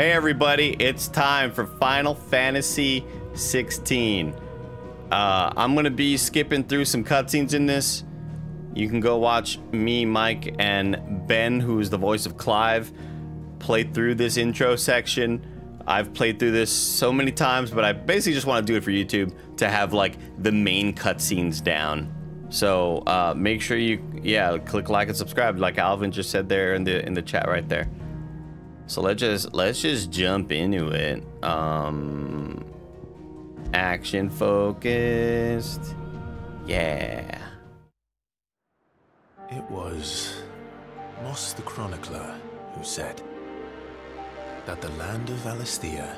Hey everybody, it's time for Final Fantasy 16. Uh, I'm gonna be skipping through some cutscenes in this. You can go watch me, Mike, and Ben, who's the voice of Clive, play through this intro section. I've played through this so many times, but I basically just want to do it for YouTube to have like the main cutscenes down. So uh, make sure you, yeah, click like and subscribe, like Alvin just said there in the in the chat right there. So let's just let's just jump into it. Um, action focused. Yeah. It was Moss the Chronicler who said that the land of Valisthea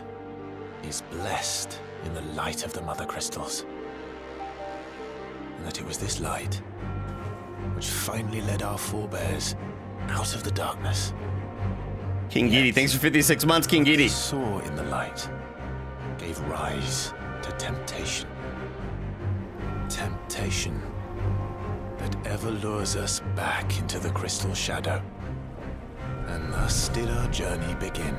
is blessed in the light of the Mother Crystals. And that it was this light which finally led our forebears out of the darkness. King Gidi, thanks for 56 months, King Gidi. Saw in the light gave rise to temptation. Temptation that ever lures us back into the crystal shadow. And thus did our journey begin.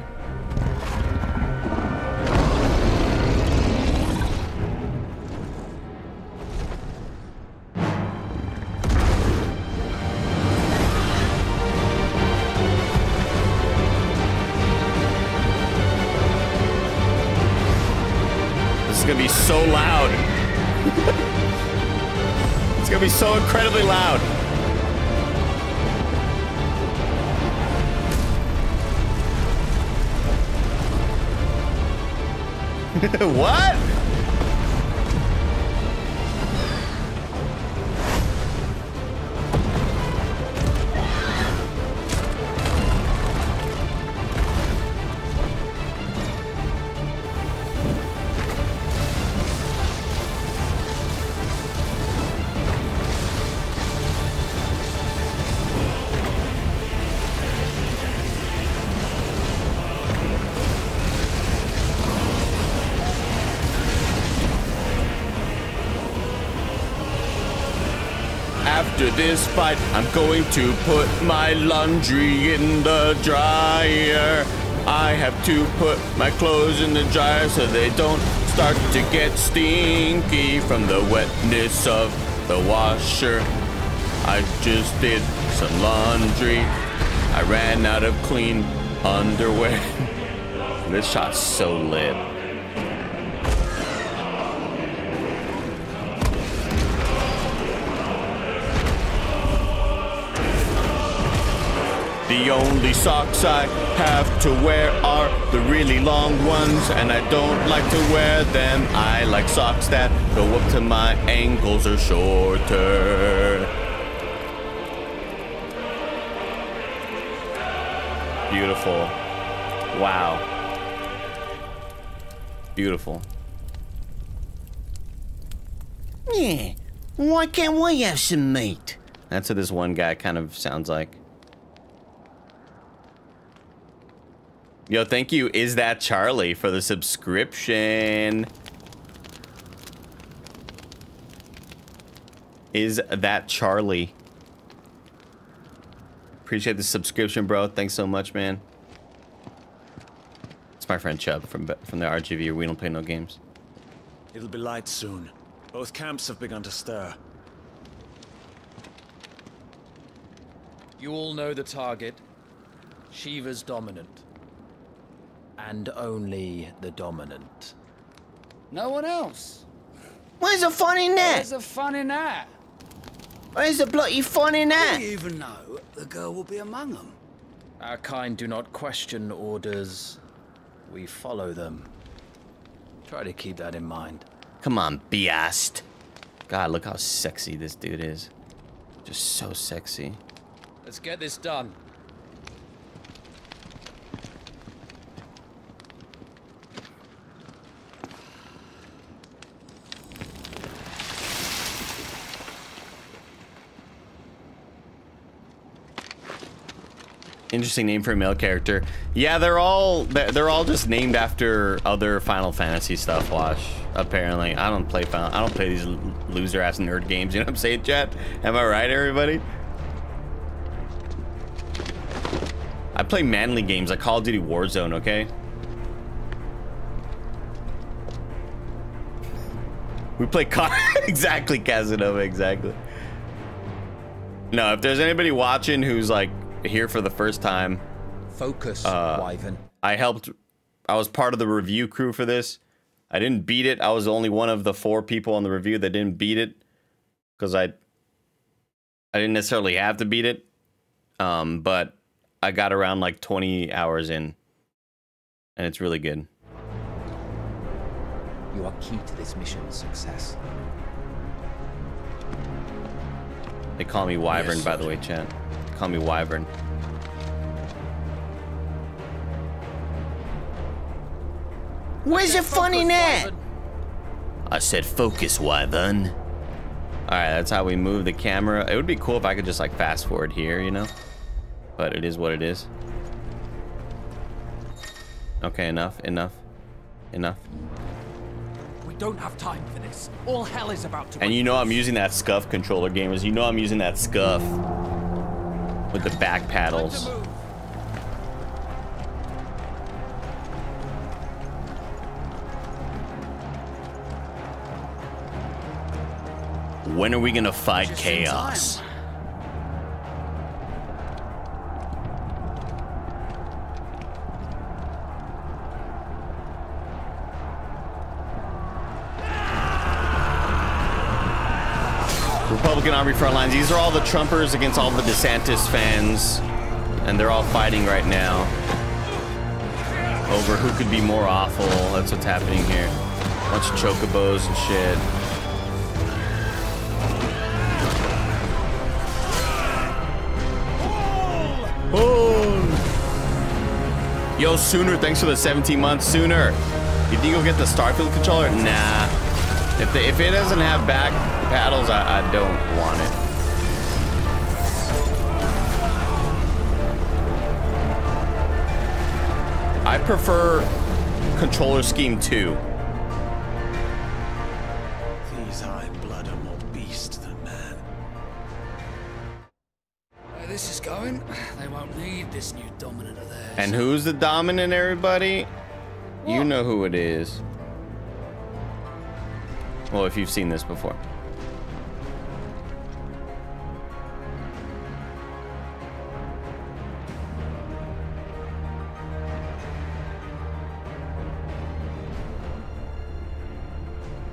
Gonna be so loud. it's gonna be so incredibly loud. what? This fight, I'm going to put my laundry in the dryer. I have to put my clothes in the dryer so they don't start to get stinky from the wetness of the washer. I just did some laundry. I ran out of clean underwear. this shot's so lit. The only socks I have to wear are the really long ones, and I don't like to wear them. I like socks that go up to my ankles or shorter. Beautiful. Wow. Beautiful. Yeah. Why can't we have some meat? That's what this one guy kind of sounds like. Yo, thank you. Is that Charlie for the subscription? Is that Charlie? Appreciate the subscription, bro. Thanks so much, man. It's my friend Chubb from from the RGV. We don't play no games. It'll be light soon. Both camps have begun to stir. You all know the target. Shiva's dominant. And only the dominant. No one else. Where's the fun in that? There's a fun in that. Where's the bloody fun in How that? do you even know the girl will be among them? Our kind do not question orders. We follow them. Try to keep that in mind. Come on, Beast. God, look how sexy this dude is. Just so sexy. Let's get this done. Interesting name for a male character. Yeah, they're all they're all just named after other Final Fantasy stuff. Wash. Apparently, I don't play Final. I don't play these loser ass nerd games. You know what I'm saying, chat? Am I right, everybody? I play manly games like Call of Duty Warzone. Okay. We play car exactly Casanova exactly. No, if there's anybody watching who's like here for the first time, Focus, Uh, Wyvern. I helped. I was part of the review crew for this. I didn't beat it. I was only one of the four people on the review that didn't beat it because I I didn't necessarily have to beat it. Um, but I got around like 20 hours in, and it's really good. You are key to this mission's success. They call me Wyvern, Yes, by the way, chat. They call me Wyvern. Where's your funny net? I said focus, Wyvern. Alright, that's how we move the camera. It would be cool if I could just like fast forward here, you know? But it is what it is. Okay, enough, enough, enough. We don't have time for this. All hell is about to. And you know I'm using that SCUF controller, gamers. You know I'm using that SCUF with the back paddles. When are we gonna fight chaos? Republican Army front lines. These are all the Trumpers against all the DeSantis fans, and they're all fighting right now over who could be more awful. That's what's happening here. A Bunch of chocobos and shit. Oh. Yo, Sooner, thanks for the 17 months. Sooner, you think you'll get the Starfield controller? Nah. If, the, if it doesn't have back paddles, I, I don't want it. I prefer controller scheme 2. These high Blood are more beast than man. Where this is going, they won't need this new dominant of theirs. And who's the dominant, everybody? You know who it is. Well, if you've seen this before.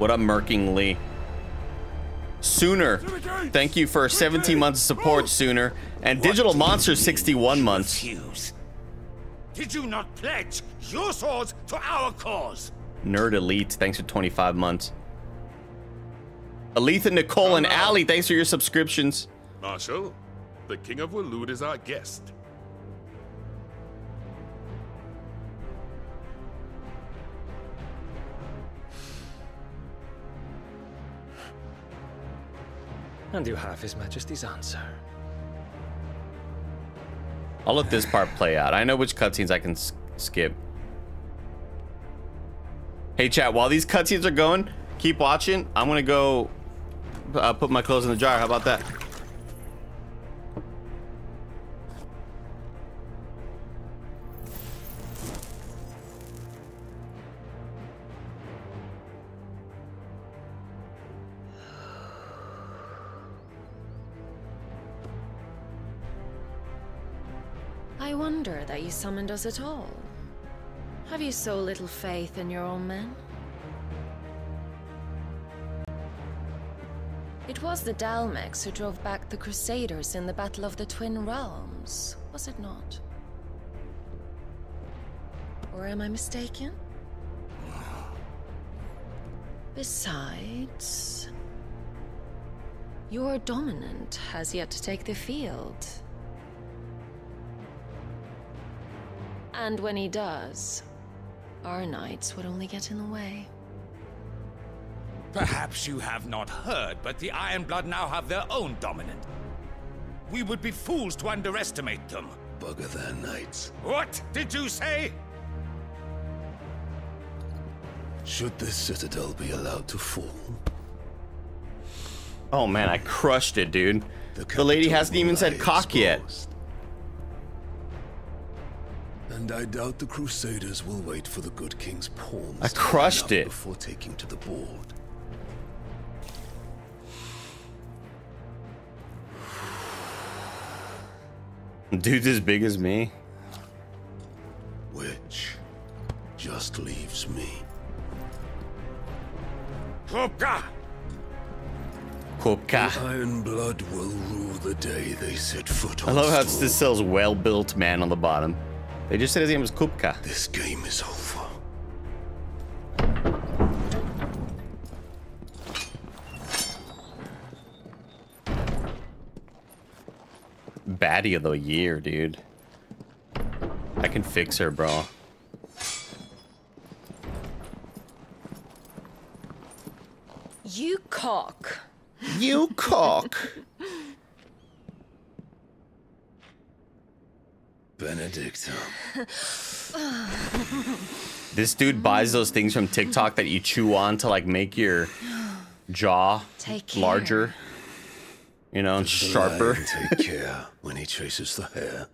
What up, Merking Lee? Sooner. Thank you for 17 months of support, Sooner. And Digital Monster 61 months. Refuse. Did you not pledge your swords to our cause? Nerd Elite, thanks for 25 months. Aletha, Nicole, and Allie, thanks for your subscriptions. Marshal, the King of Waloed is our guest. And you have His Majesty's answer. I'll let this part play out. I know which cutscenes I can skip. Hey, chat, while these cutscenes are going, keep watching. I'm gonna go uh, put my clothes in the dryer. How about that? Wonder that you summoned us at all. Have you so little faith in your own men? It was the Dalmex who drove back the Crusaders in the Battle of the Twin Realms, was it not? Or am I mistaken? Besides, your dominant has yet to take the field. And when he does, our knights would only get in the way. Perhaps you have not heard, but the Iron Blood now have their own dominant. We would be fools to underestimate them. Bugger their knights. What did you say? Should this citadel be allowed to fall? Oh man, I crushed it, dude. The The lady hasn't even said lie cock yet. And I doubt the Crusaders will wait for the good king's pawns. I crushed it before taking to the board. Dude, as big as me. Which just leaves me. Kupka! Kupka. The iron blood will rule the day they set foot on I love how this sells. well built man on the bottom. They just said his name was Kupka. This game is over. Baddie of the year, dude. I can fix her, bro. You cock. You cock. Benedikta. This dude buys those things from TikTok that you chew on to like make your jaw Take larger. You know, and sharper. Lion take care when he chases the hare.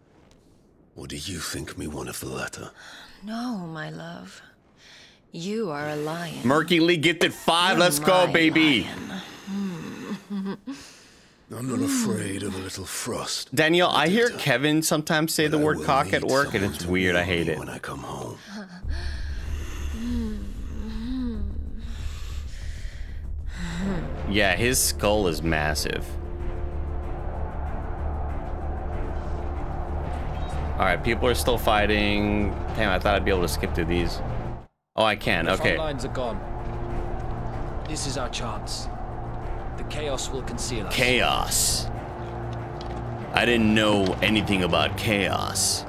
Or do you think me one of the latter? No, my love. You are a lion. Murky Lee gifted five. You're Let's go, my baby. Hmm. lion. I'm not afraid of a little frost. Danielle, I hear Kevin sometimes say the word cock at work, and it's weird. I hate it. When I come home. Yeah, his skull is massive. All right, people are still fighting. Damn, I thought I'd be able to skip through these. Oh, I can. The Okay. front lines are gone. This is our chance. Chaos will conceal us. Chaos. I didn't know anything about chaos.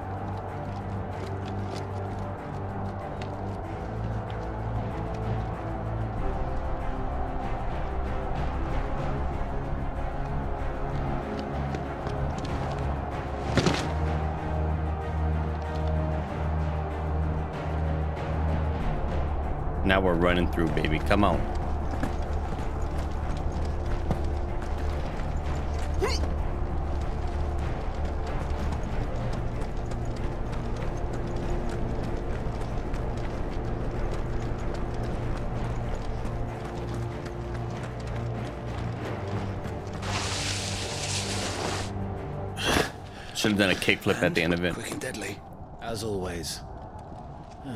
Now we're running through, baby. Come on. Have done a kickflip at the end of it. Quick and deadly. As always.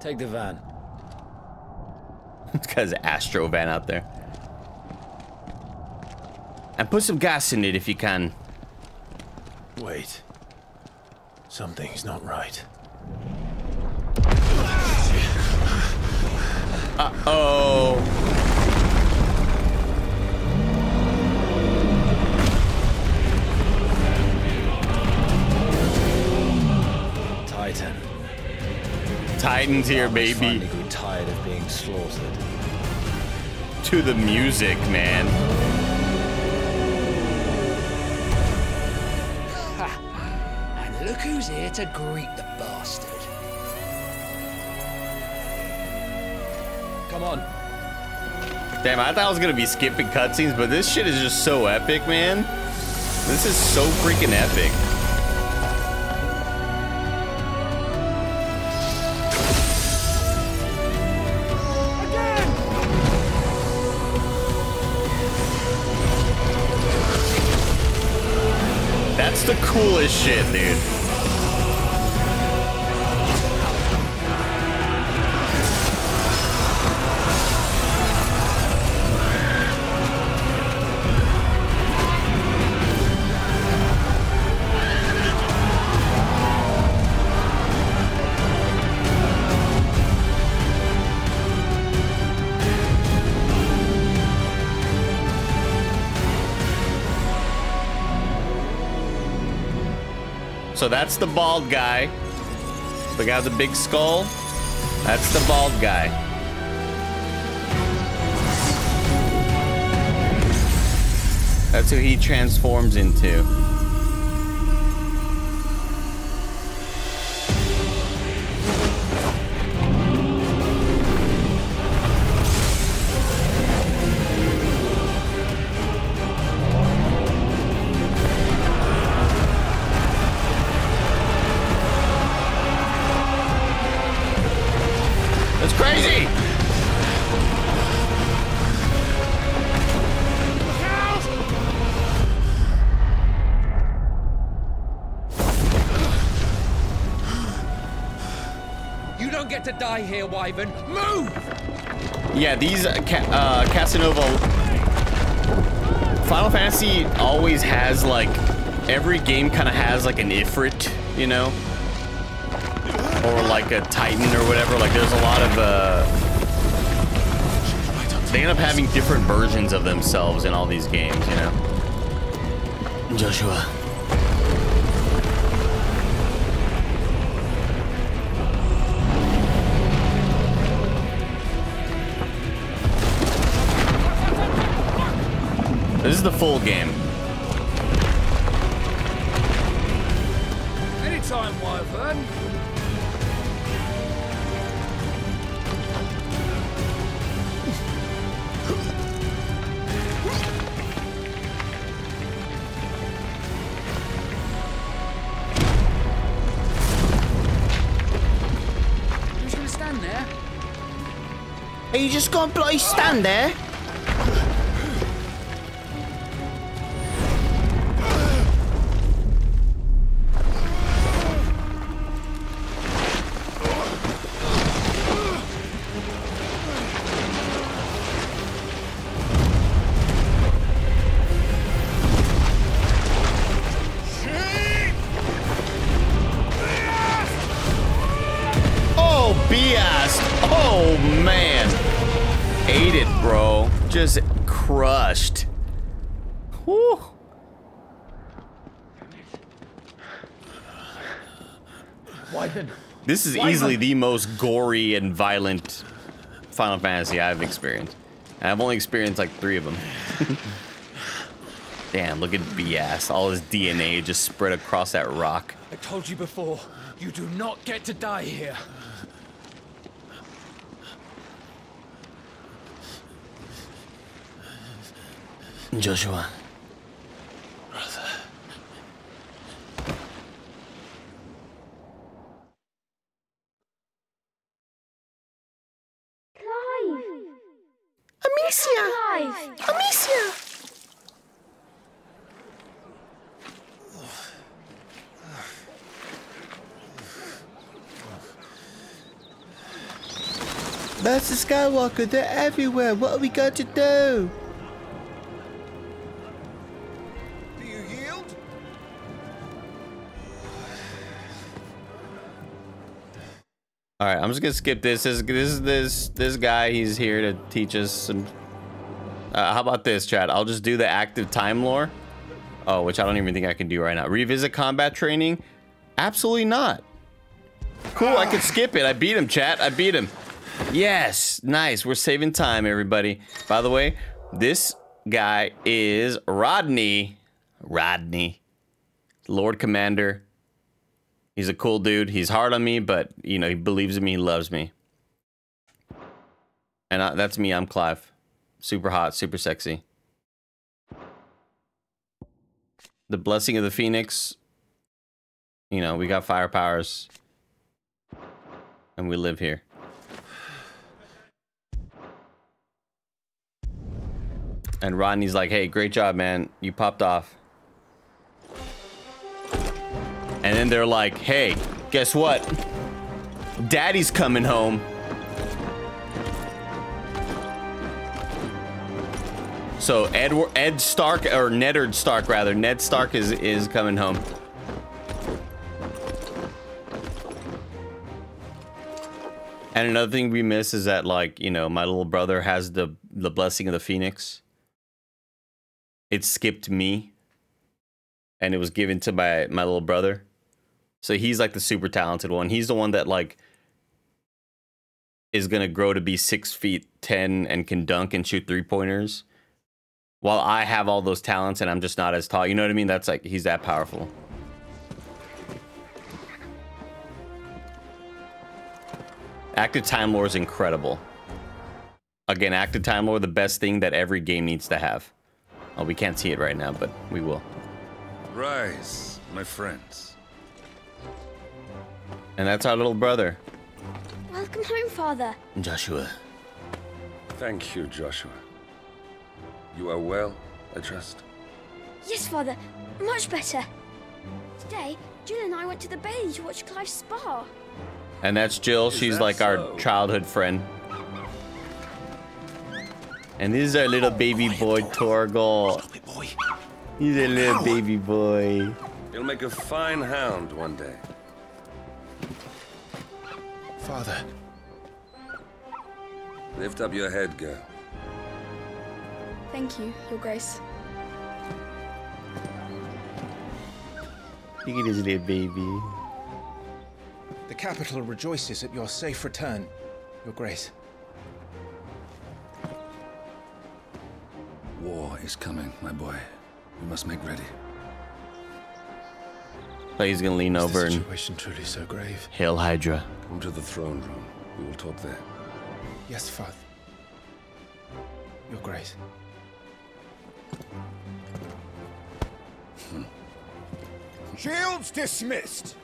Take the van. This guy's Astro van out there. And put some gas in it if you can. Wait. Something's not right. Uh-oh. Titans here, baby. Finally tired of being slaughtered. To the music, man. And look who's here to greet the bastard. Come on. Damn, I thought I was gonna be skipping cutscenes, but this shit is just so epic, man. This is so freaking epic. Coolest shit, dude. That's the bald guy. The guy with the big skull. That's the bald guy. That's who he transforms into. Don't get to die here, Wyvern. Move! Yeah, these uh, Ca uh, Casanova. Final Fantasy always has like every game kind of has like an Ifrit, you know, or like a Titan or whatever. Like there's a lot of uh, they end up having different versions of themselves in all these games, you know. Joshua. This is the full game. Anytime, Wyvern. Who's gonna stand there? Are you just gonna bloody stand there? Is easily the most gory and violent Final Fantasy I've experienced. And I've only experienced like three of them. Damn, look at BS. All his DNA just spread across that rock. I told you before, you do not get to die here. Joshua. Amicia! Amicia! Master Skywalker, they're everywhere. What are we going to do? All right, I'm just gonna skip this. This this this this guy. He's here to teach us some. Uh, how about this, Chad? I'll just do the active time lore. Oh, which I don't even think I can do right now. Revisit combat training? Absolutely not. Cool, I could skip it. I beat him, chat. I beat him. Yes, nice. We're saving time, everybody. By the way, this guy is Rodney. Rodney, Lord Commander. He's a cool dude. He's hard on me, but you know he believes in me. He loves me. And I, that's me. I'm Clive. Super hot, super sexy. The blessing of the phoenix. You know we got fire powers, and we live here. And Rodney's like, "Hey, great job, man. You popped off." And then they're like, hey, guess what? Daddy's coming home. So Ed Ed Stark or Neddard Stark rather, Ned Stark is is coming home. And another thing we miss is that like, you know, my little brother has the the blessing of the phoenix. It skipped me and it was given to my my little brother. So he's like the super talented one. He's the one that like is gonna grow to be six feet ten and can dunk and shoot three pointers. While I have all those talents and I'm just not as tall. You know what I mean? That's like he's that powerful. Active Time Lore is incredible. Again, Active Time Lore, the best thing that every game needs to have. Oh, we can't see it right now, but we will. Rise, my friends. And that's our little brother, Welcome home, Father. Joshua. Thank you, Joshua. You are well, I trust. Yes, Father. Much better. Today, Jill and I went to the bay to watch Clive spar. And that's Jill. Is She's that like our childhood friend. And this is our little baby boy, Torgal. Stop it, boy. He's a little baby boy. He'll make a fine hound one day. Father, Lift up your head, girl. Thank you, Your Grace. Look at his little baby. the capital rejoices at your safe return, Your Grace. War is coming, my boy. We must make ready. Like he's gonna lean Is over the and situation truly so grave? hail Hydra. Come to the throne room. We will talk there. Yes, Father. Your Grace. Hmm. Shields dismissed.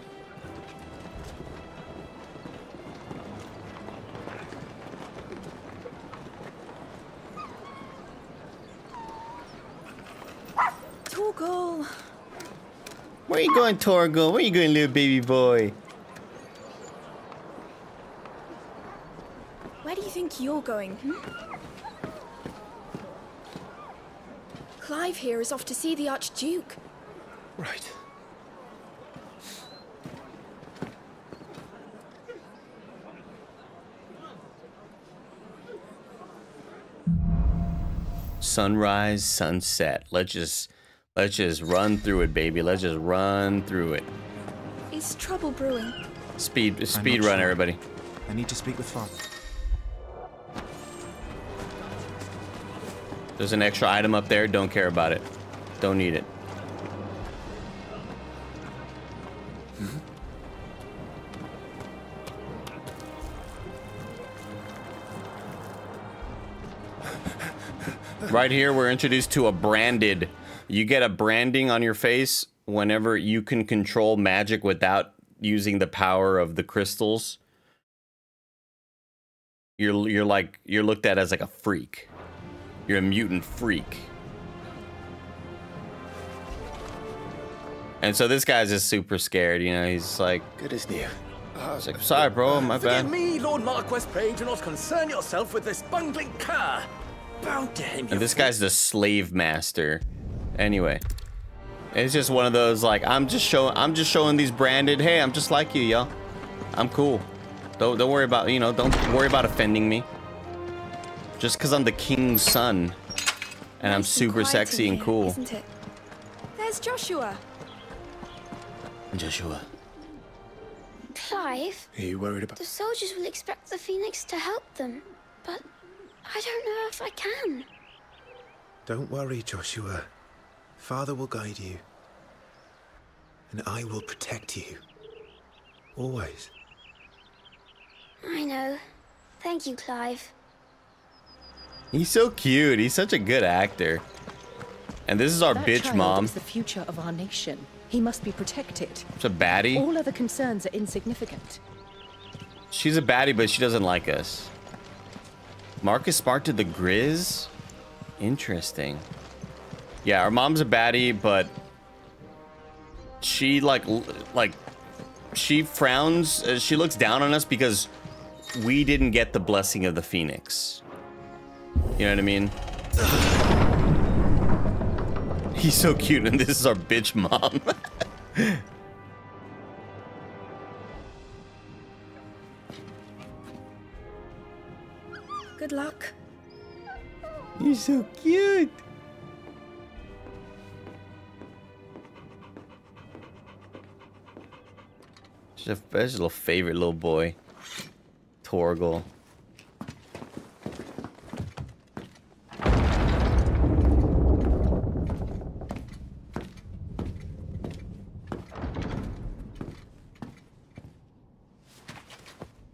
Torgal! Where you going, Torgal? Where are you going, little baby boy? Where do you think you're going? Hmm? Clive here is off to see the Archduke. Right. Sunrise, sunset. Let's just let's just run through it, baby. Let's just run through it. Is trouble brewing? Speed speed run, sure. everybody. I need to speak with Father. There's an extra item up there. Don't care about it. Don't need it. Mm-hmm. Right here, we're introduced to a branded. You get a branding on your face whenever you can control magic without using the power of the crystals. You're you're like you're looked at as like a freak. You're a mutant freak. And so this guy's just super scared, you know. He's like, Good as new. he's like sorry, bro, my Forgive bad. me, Lord Marquess Pray, do not concern yourself with this bungling cur. Bow to him, And this guy's the slave master. Anyway, it's just one of those like I'm just showing I'm just showing these branded. Hey, I'm just like you, y'all. I'm cool. Don't don't worry about you know don't worry about offending me. Just because I'm the king's son, and I'm super quiet in sexy and cool. Isn't it? There's Joshua. Joshua. Clive, Are you worried about the soldiers will expect the Phoenix to help them, but I don't know if I can. Don't worry, Joshua. Father will guide you. And I will protect you. Always. I know. Thank you, Clive. He's so cute. He's such a good actor. And this is our That bitch child mom. is the future of our nation. He must be protected. It's a baddie. All other concerns are insignificant. She's a baddie, but she doesn't like us. Marcus Smart to the Grizz? Interesting. Yeah, our mom's a baddie, but she like like she frowns. Uh, she looks down on us because we didn't get the blessing of the Phoenix. You know what I mean? He's so cute, and this is our bitch mom. Good luck. You're so cute. That's a little favorite little boy. Torgal.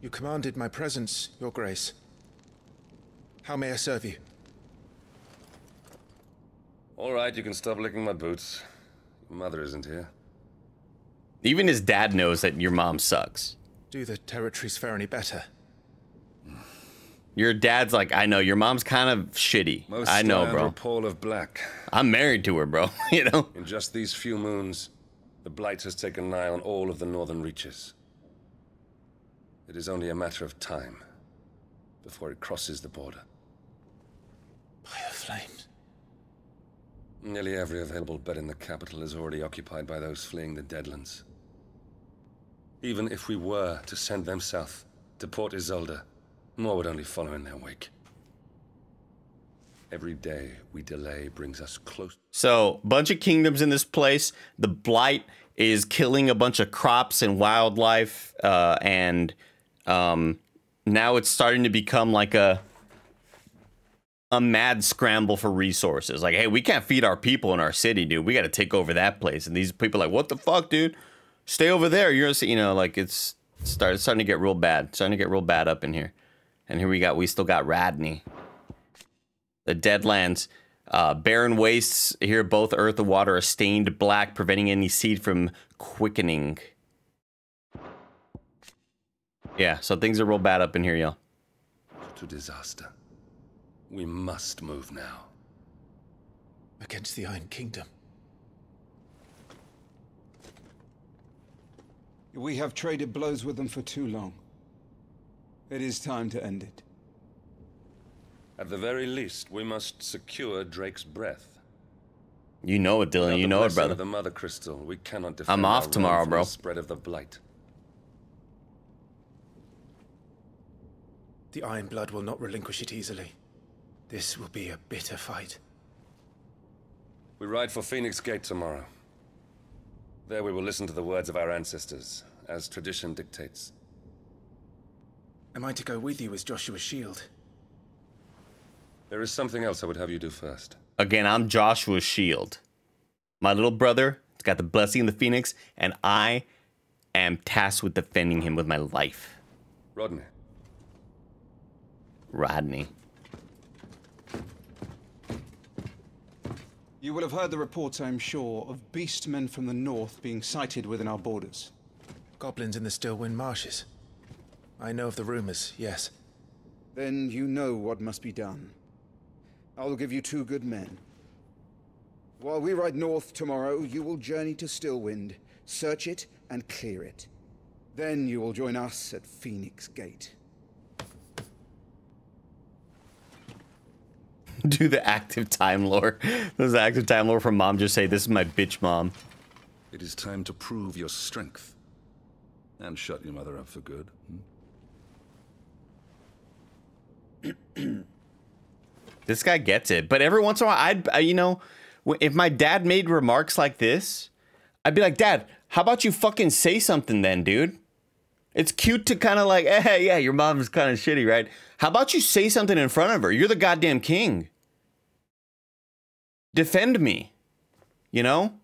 You commanded my presence, Your Grace. How may I serve you? All right, you can stop licking my boots. Your mother isn't here. Even his dad knows that your mom sucks. Do the territories fare any better? Your dad's like, I know, your mom's kind of shitty. Most I know, lie under bro. a pall of black. I'm married to her, bro. you know? In just these few moons, The Blight has taken nigh on all of the northern reaches. It is only a matter of time before it crosses the border. By the flames. Nearly every available bed in the capital is already occupied by those fleeing the Deadlands. Even if we were to send them south, to Port Isolde, more would only follow in their wake. Every day we delay brings us close. So, bunch of kingdoms in this place. The blight is killing a bunch of crops and wildlife, uh, and um, now it's starting to become like a a mad scramble for resources. Like, hey, we can't feed our people in our city, dude. We got to take over that place. And these people are like, what the fuck, dude? Stay over there. You're, gonna see, you know, like it's started starting to get real bad. Starting to get real bad up in here. And here we got, we still got Radney. The Deadlands. Uh, barren wastes here, both earth and water are stained black, preventing any seed from quickening. Yeah, so things are real bad up in here, y'all. To disaster. We must move now. Against the Iron Kingdom. We have traded blows with them for too long. It is time to end it. At the very least, we must secure Drake's breath. You know it, Dylan. You know it, brother. Of the Mother Crystal, we cannot defend I'm off tomorrow, bro. The spread of the blight. The Iron Blood will not relinquish it easily. This will be a bitter fight. We ride for Phoenix Gate tomorrow. There we will listen to the words of our ancestors, as tradition dictates. Am I to go with you as Joshua's shield? There is something else I would have you do first. Again, I'm Joshua's shield. My little brother has got the blessing of the Phoenix, and I am tasked with defending him with my life. Rodney. Rodney. You will have heard the reports, I am sure, of beastmen from the north being sighted within our borders. Goblins in the Stillwind Marshes. I know of the rumors, yes. Then you know what must be done. I will give you two good men. While we ride north tomorrow, you will journey to Stillwind, search it, and clear it. Then you will join us at Phoenix Gate. Do the active time lore. Does the active time lore from mom just say, This is my bitch mom? It is time to prove your strength. And shut your mother up for good. hmm? This guy gets it. But every once in a while, I'd, I, you know, if my dad made remarks like this, I'd be like, Dad, how about you fucking say something then, dude? It's cute to kind of like, hey, yeah, your mom's kind of shitty, right? How about you say something in front of her? You're the goddamn king. Defend me. You know?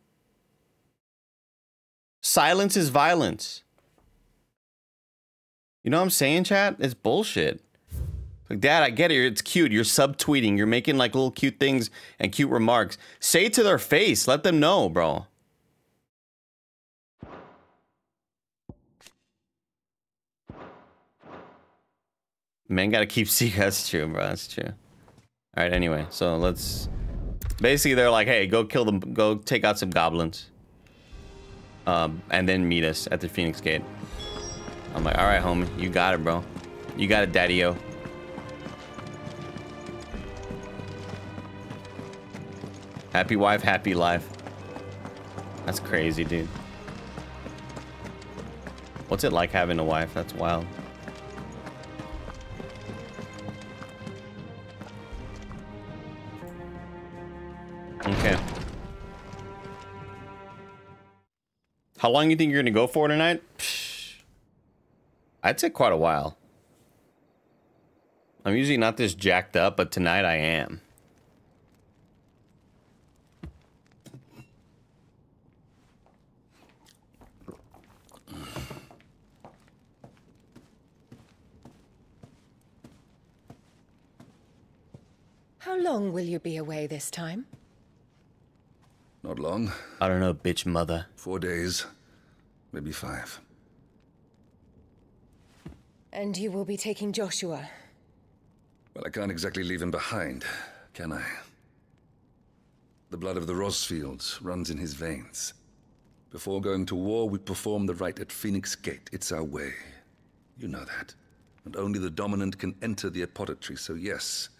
Silence is violence. You know what I'm saying, chat? It's bullshit. Like, Dad, I get it. It's cute. You're subtweeting. You're making like little cute things and cute remarks. Say it to their face. Let them know, bro. Man, gotta keep secret. That's true, bro. That's true. All right. Anyway, so let's. Basically, they're like, "Hey, go kill them. Go take out some goblins." Um, and then meet us at the Phoenix Gate. I'm like, "All right, homie, you got it, bro. You got it, daddy-o." Happy wife, happy life. That's crazy, dude. What's it like having a wife? That's wild. Okay. How long you think you're gonna go for tonight? Psh, I'd say quite a while. I'm usually not this jacked up, but tonight I am. How long will you be away this time? Not long. I don't know, bitch mother. Four days. Maybe five. And you will be taking Joshua. Well, I can't exactly leave him behind, can I? The blood of the Rosfields runs in his veins. Before going to war, we perform the rite at Phoenix Gate. It's our way. You know that. And only the dominant can enter the apothecary, so yes,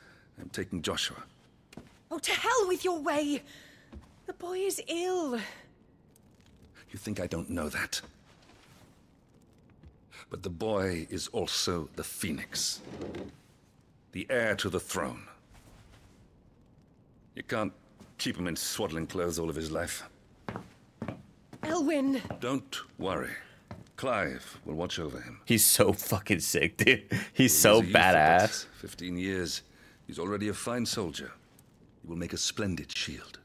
I'm taking Joshua. Oh, to hell with your way! The boy is ill. You think I don't know that? But the boy is also the Phoenix. The heir to the throne. You can't keep him in swaddling clothes all of his life. Elwin! Don't worry. Clive will watch over him. He's so fucking sick, dude. He's He so was a youth for but badass. Fifteen years. He's already a fine soldier. He will make a splendid shield.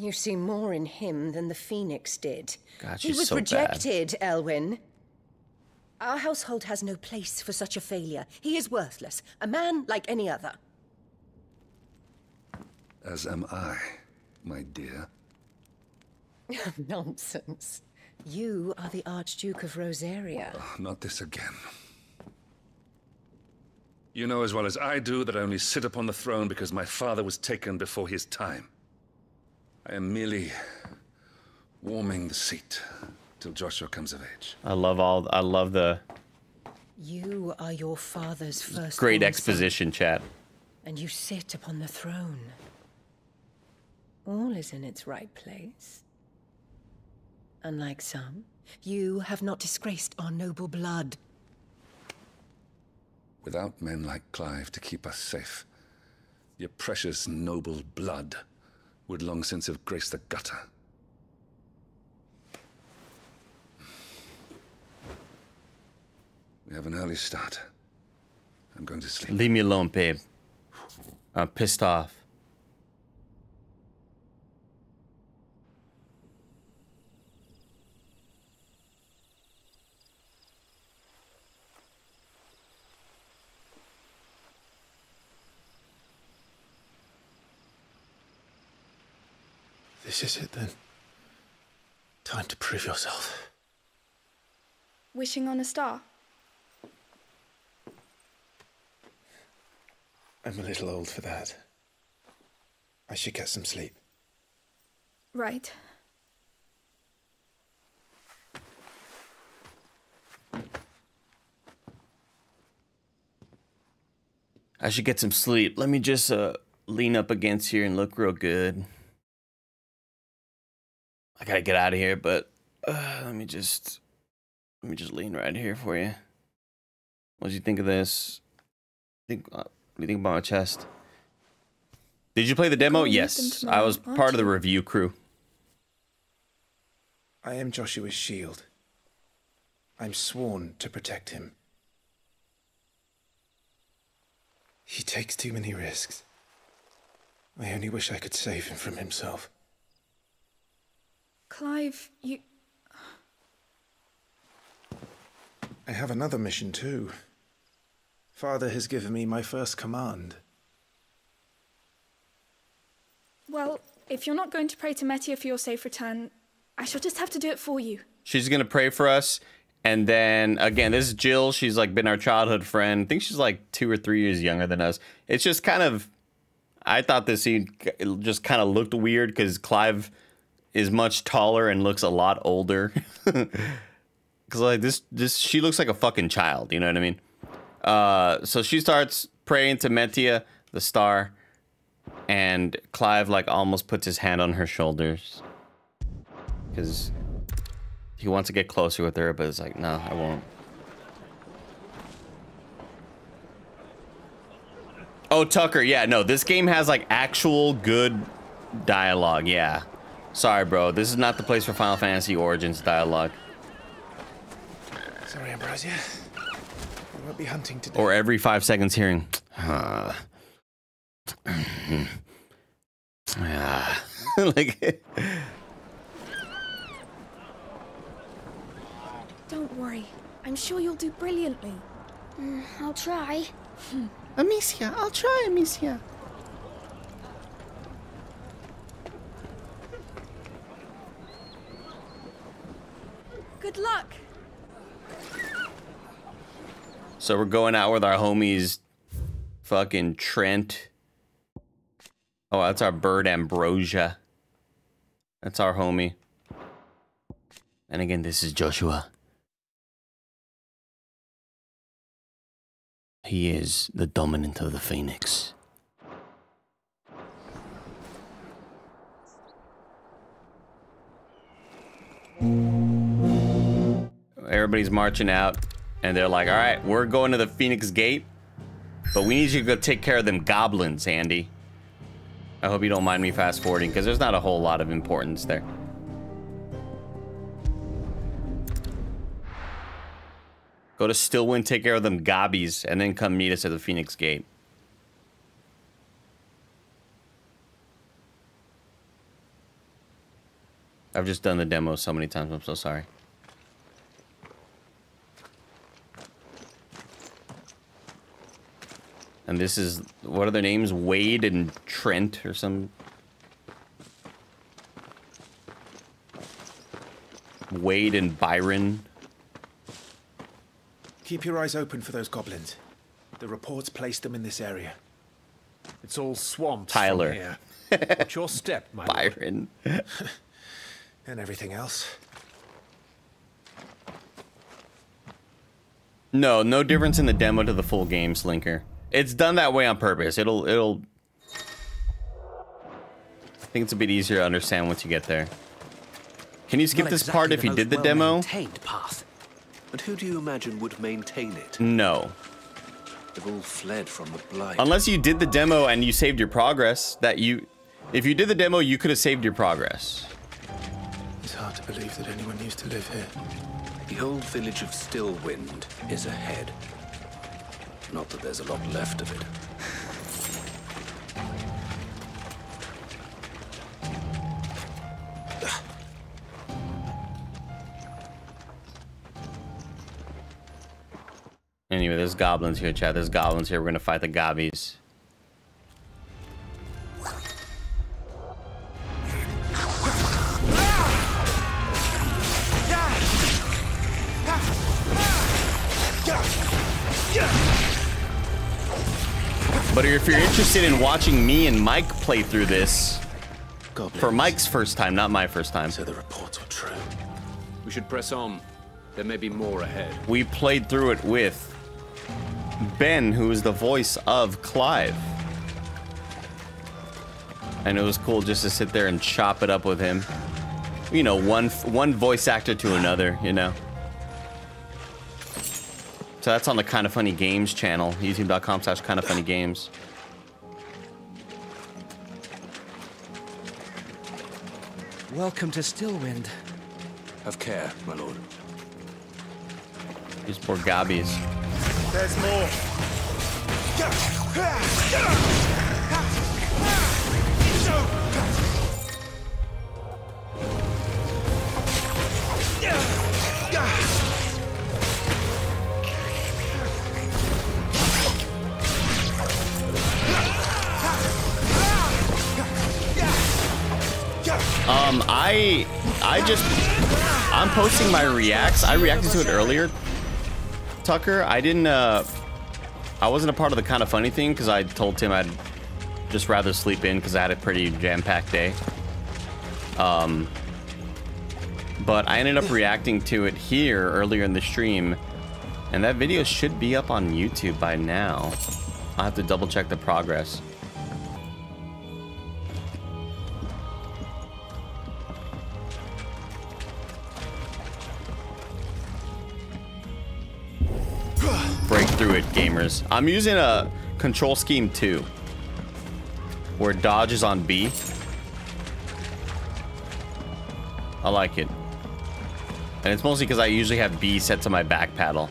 You see more in him than the Phoenix did. God, he was so bad. rejected, Elwin. Our household has no place for such a failure. He is worthless, a man like any other. As am I, my dear. Nonsense. You are the Archduke of Rosaria. Oh, not this again. You know as well as I do that I only sit upon the throne because my father was taken before his time. I am merely warming the seat till Joshua comes of age. I love all. I love the You are your father's first. great exposition, chat. And you sit upon the throne. All is in its right place. Unlike some, you have not disgraced our noble blood. Without men like Clive to keep us safe, your precious noble blood would long since have graced the gutter. We have an early start. I'm going to sleep. Leave me alone, babe. I'm pissed off. This is it then. Time to prove yourself. Wishing on a star? I'm a little old for that. I should get some sleep. Right. I should get some sleep. Let me just uh, lean up against here and look real good. I gotta get out of here, but uh, let me just let me just lean right here for you. What do you think of this? Think uh, what do you think about my chest? Did you play the demo? gonna meet them Yes, I was part of the review crew. I am Joshua's shield. I'm sworn to protect him. He takes too many risks. I only wish I could save him from himself. Clive, you. I have another mission too. Father has given me my first command. Well, if you're not going to pray to Metia for your safe return, I shall just have to do it for you. She's gonna pray for us, and then again, this is Jill. She's like been our childhood friend. I think she's like two or three years younger than us. It's just kind of, I thought this scene just kind of looked weird because Clive is much taller and looks a lot older. Cause like this, this she looks like a fucking child. You know what I mean? Uh, so she starts praying to Metia, the star, and Clive like almost puts his hand on her shoulders because he wants to get closer with her, but it's like, no, I won't. Oh, Tucker, yeah, no, this game has like actual good dialogue, yeah. Sorry, bro, this is not the place for Final Fantasy Origins dialogue. Sorry, Ambrosia. I won't be hunting today. Or every five seconds hearing, uh, ah. like, Don't worry. I'm sure you'll do brilliantly. Mm, I'll try. Amicia, I'll try, Amicia. Good luck. So we're going out with our homies, fucking Trent. Oh, that's our bird Ambrosia. That's our homie. And again, this is Joshua. He is the dominant of the Phoenix. Everybody's marching out, and they're like, all right, we're going to the Phoenix Gate, but we need you to go take care of them goblins, Andy. I hope you don't mind me fast forwarding, because there's not a whole lot of importance there. Go to Stillwind, take care of them gobbies, and then come meet us at the Phoenix Gate. I've just done the demo so many times, I'm so sorry. And this is, what are their names? Wade and Trent or some... Wade and Byron. Keep your eyes open for those goblins. The reports placed them in this area. It's all swamps Tyler. here. Watch your step, my. Byron. and everything else. No, no difference in the demo to the full game, Slinker. It's done that way on purpose. It'll, it'll... I think it's a bit easier to understand once you get there. Can you skip Not this exactly part if you did the most demo? path. And who do you imagine would maintain it? No. They've all fled from the blight. Unless you did the demo and you saved your progress, that you... If you did the demo, you could have saved your progress. It's hard to believe that anyone used to live here. The old village of Stillwind is ahead. Not that there's a lot left of it. Anyway, there's goblins here, Chad. There's goblins here. We're gonna fight the gobbies. If you're interested in watching me and Mike play through this, for Mike's first time, not my first time. So the reports were true. We should press on. There may be more ahead. we played through it with Ben, who is the voice of Clive. And it was cool just to sit there and chop it up with him. You know, one one voice actor to another, you know. So that's on the Kind of Funny Games channel, youtube.com slash Kind of Funny Games. Welcome to Stillwind. Have care, my lord. These poor gobbies. There's more. Um, I, I just, I'm posting my reacts. I reacted to it earlier, Tucker. I didn't, uh, I wasn't a part of the kind of funny thing because I told Tim I'd just rather sleep in because I had a pretty jam-packed day. Um, but I ended up reacting to it here earlier in the stream, and that video should be up on YouTube by now. I'll have to double check the progress. Through it, gamers. I'm using a control scheme 2, where dodge is on B. I like it. And it's mostly because I usually have B set to my back paddle.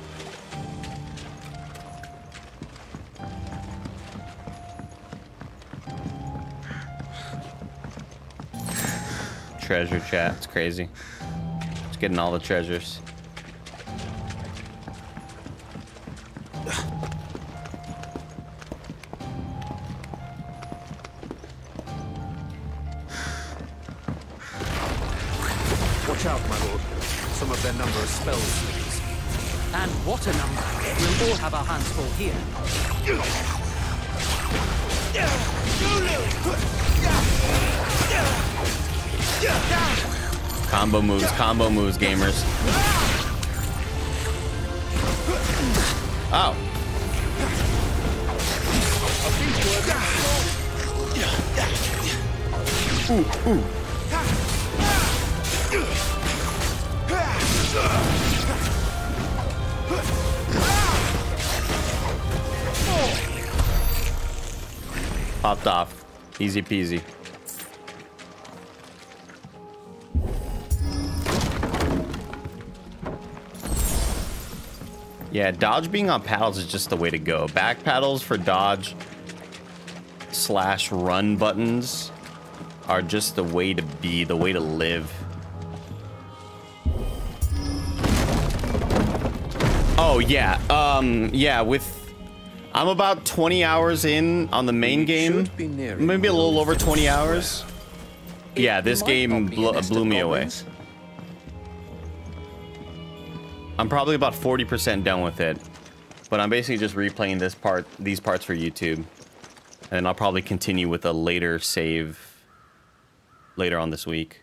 Treasure chat, it's crazy. It's getting all the treasures. Spell slings. And what a number! We'll all have our hands full here. Combo moves, combo moves, gamers. Oh. Ooh, ooh. Popped off. Easy peasy. Yeah, dodge being on paddles is just the way to go. Back paddles for dodge slash run buttons are just the way to be, the way to live. Oh, yeah. Um, yeah, with... I'm about 20 hours in on the main game. Maybe a little over 20 hours. Yeah, this game bl blew me away. I'm probably about 40% done with it. But I'm basically just replaying this part, these parts for YouTube. And I'll probably continue with a later save later on this week.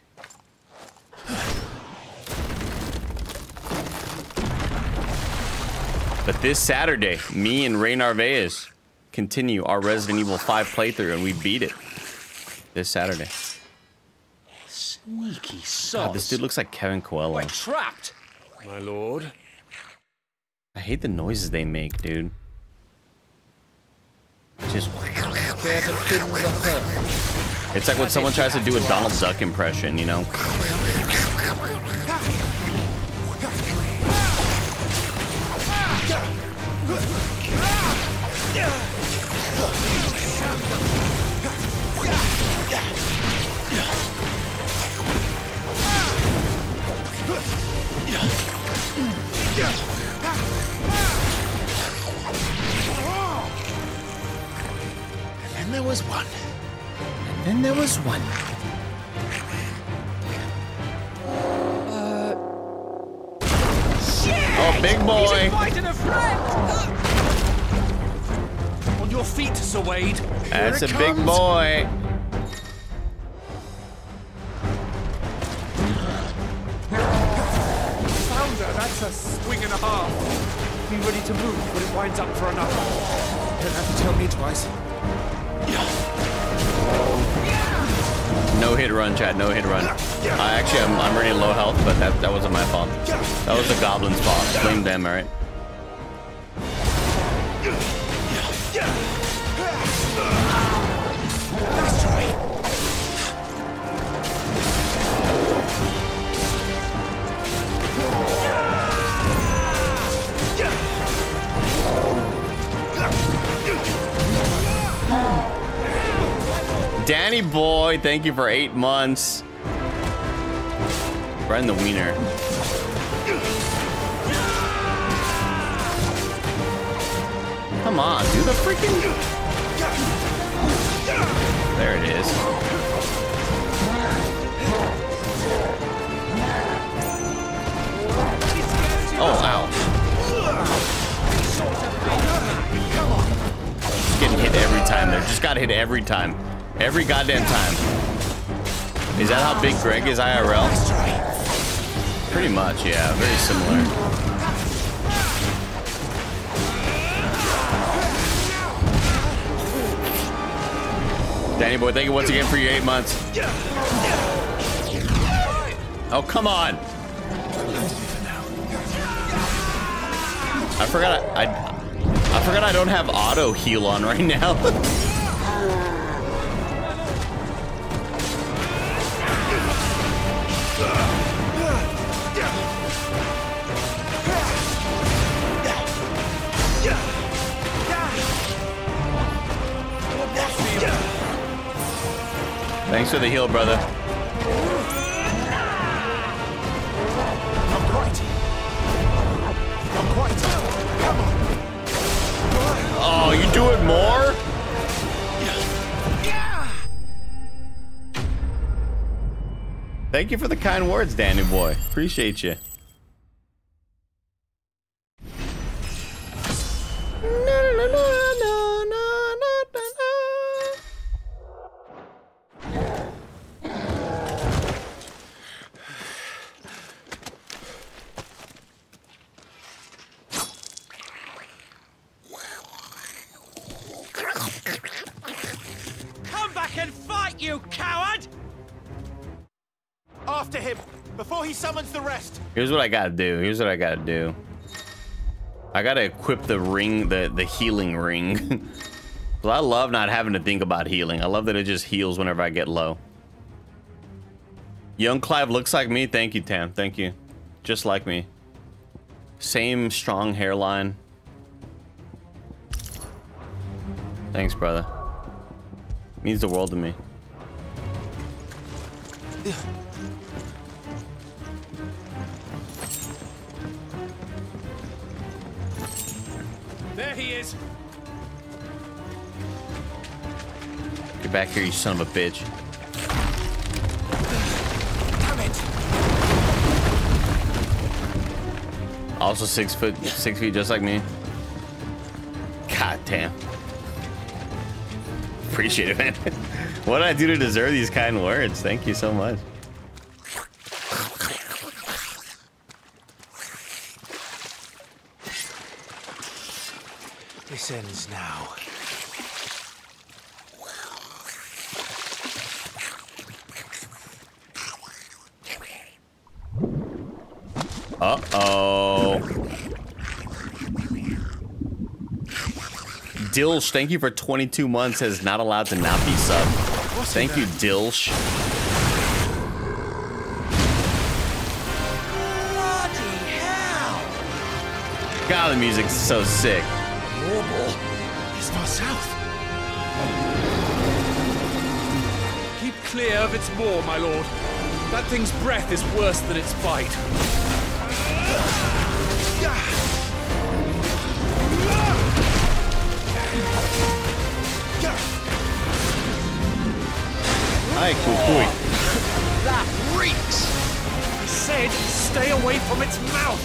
But this Saturday, me and Ray Narvaez continue our Resident Evil 5 playthrough, and we beat it this Saturday. Sneaky God, this dude looks like Kevin Coelho. trapped. My lord. I hate the noises they make, dude. Just. It's like when someone tries to do a Donald Duck impression, you know? And then there was one. And then there was one. Uh, oh, big He's boy. invited a friend. On your feet, Sir Wade. That's a Here it big comes. boy. That's a swing and a half. Be ready to move when it winds up for another. Don't have to tell me twice. No hit run, Chad. No hit run. I actually, I'm, I'm already low health, but that, that wasn't my fault. That was the goblin's fault. Blame them, alright? Danny boy, thank you for eight months. Right in the wiener. Come on, do the freaking. There it is. Oh, ow. Just getting hit every time there. Just got hit every time. Every goddamn time. Is that how big Greg is IRL? Pretty much, yeah. Very similar. Danny boy, thank you once again for your eight months. Oh, come on. I forgot I, I, I forgot I don't have auto heal on right now. Thanks for the heal, brother. Not quite. Not quite. Come on. Oh, you do it more? Thank you for the kind words, Danny boy. Appreciate you Here's what I gotta do. Here's what I gotta do. I gotta equip the ring, the, the healing ring. well, I love not having to think about healing. I love that it just heals whenever I get low. Young Clive looks like me. Thank you, Tam. Thank you. Just like me. Same strong hairline. Thanks, brother. Means the world to me. There he is. Get back here, you son of a bitch. Damn it! Also six foot, six feet, just like me. God damn. Appreciate it, man. what did I do to deserve these kind words? Thank you so much. Ends now. Uh-oh. Dilsh, thank you for 22 months Has not allowed to not be sub. Thank you, Dilsh. God, the music's so sick. Clear of its maw, my lord. That thing's breath is worse than its bite. Hi, Kukui. That reeks! I said stay away from its mouth!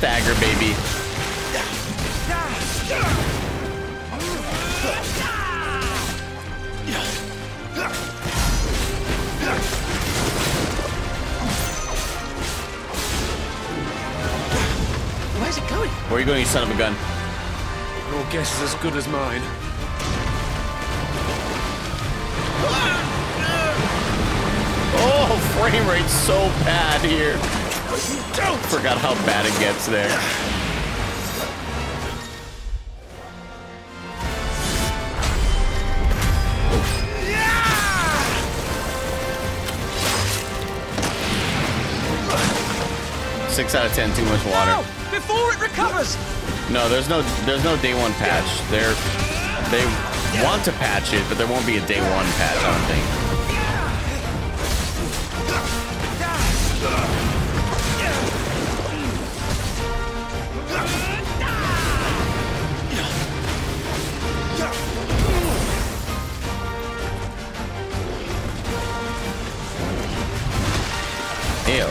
Stagger, baby. Where's it going? Where are you going, you son of a gun? Your guess is as good as mine. Oh, frame rate's so bad here. Forgot how bad it gets there. Six out of ten, too much water. No, Before it recovers! No, there's no there's no day one patch. They're they want to patch it, but there won't be a day one patch, I don't think. Ew.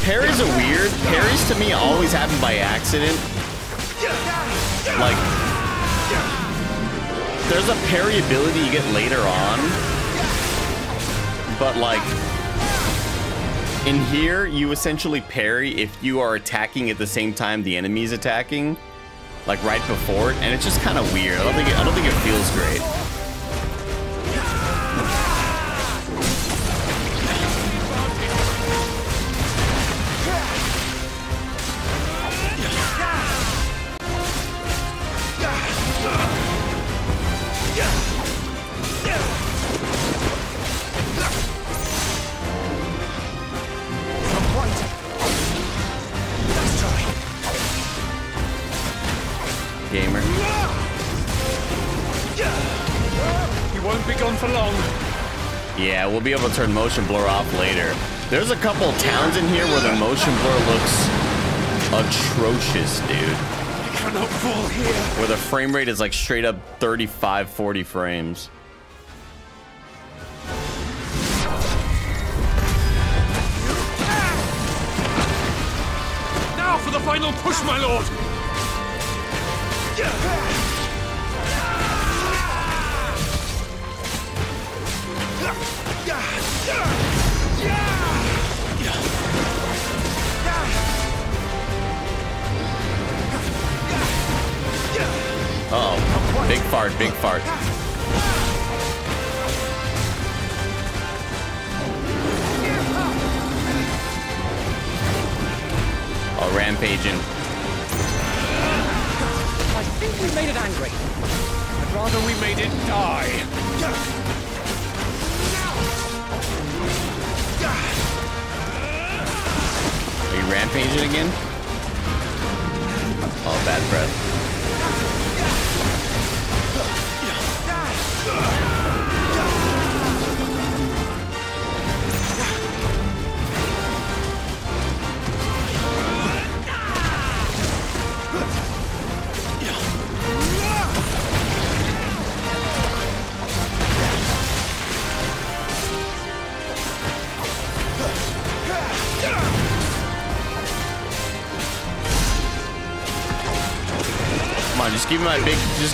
Parries are weird. Parries to me always happen by accident. Like, there's a parry ability you get later on. But like, in here, you essentially parry if you are attacking at the same time the enemy's attacking. Like right before it, and it's just kind of weird. I don't think it, I don't think it feels great. turn motion blur off later. There's a couple towns in here where the motion blur looks atrocious, dude. Where the frame rate is like straight up 35, 40 frames. Now for the final push, my lord!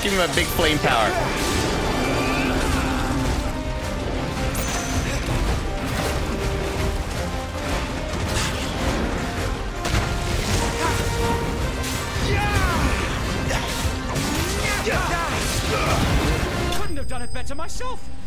Give me my big flame power. Couldn't have done it better myself.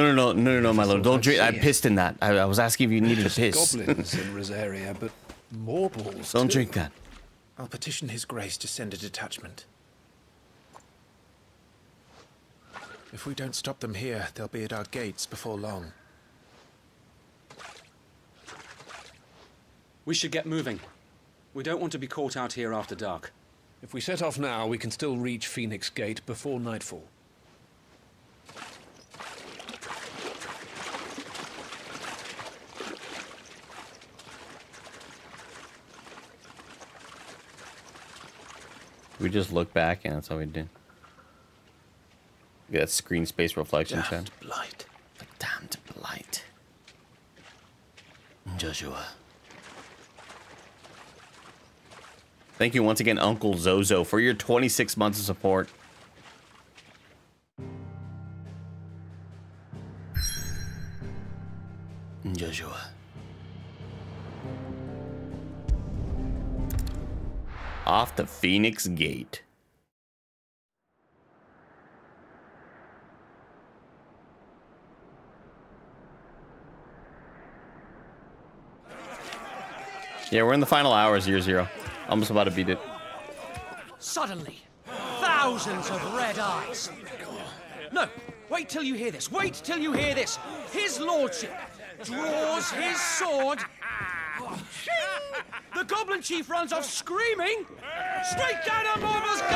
No, no, no, no, no, no, my lord. Don't drink. I pissed in that. I, I was asking if you needed a piss. goblins in Rosaria, but Morbols. Don't too. drink that. I'll petition His Grace to send a detachment. If we don't stop them here, they'll be at our gates before long. We should get moving. We don't want to be caught out here after dark. If we set off now, we can still reach Phoenix Gate before nightfall. We just look back and that's all we did. Look at that screen space reflection chat. Damned blight. The damned blight. Joshua. Thank you once again, Uncle Zozo, for your 26 months of support. Joshua. Off the Phoenix Gate. Yeah, we're in the final hours, year zero. Almost about to beat it. Suddenly, thousands of red eyes. No, wait till you hear this. Wait till you hear this. His lordship draws his sword. Ah, The goblin chief runs off screaming straight down on a Morbol's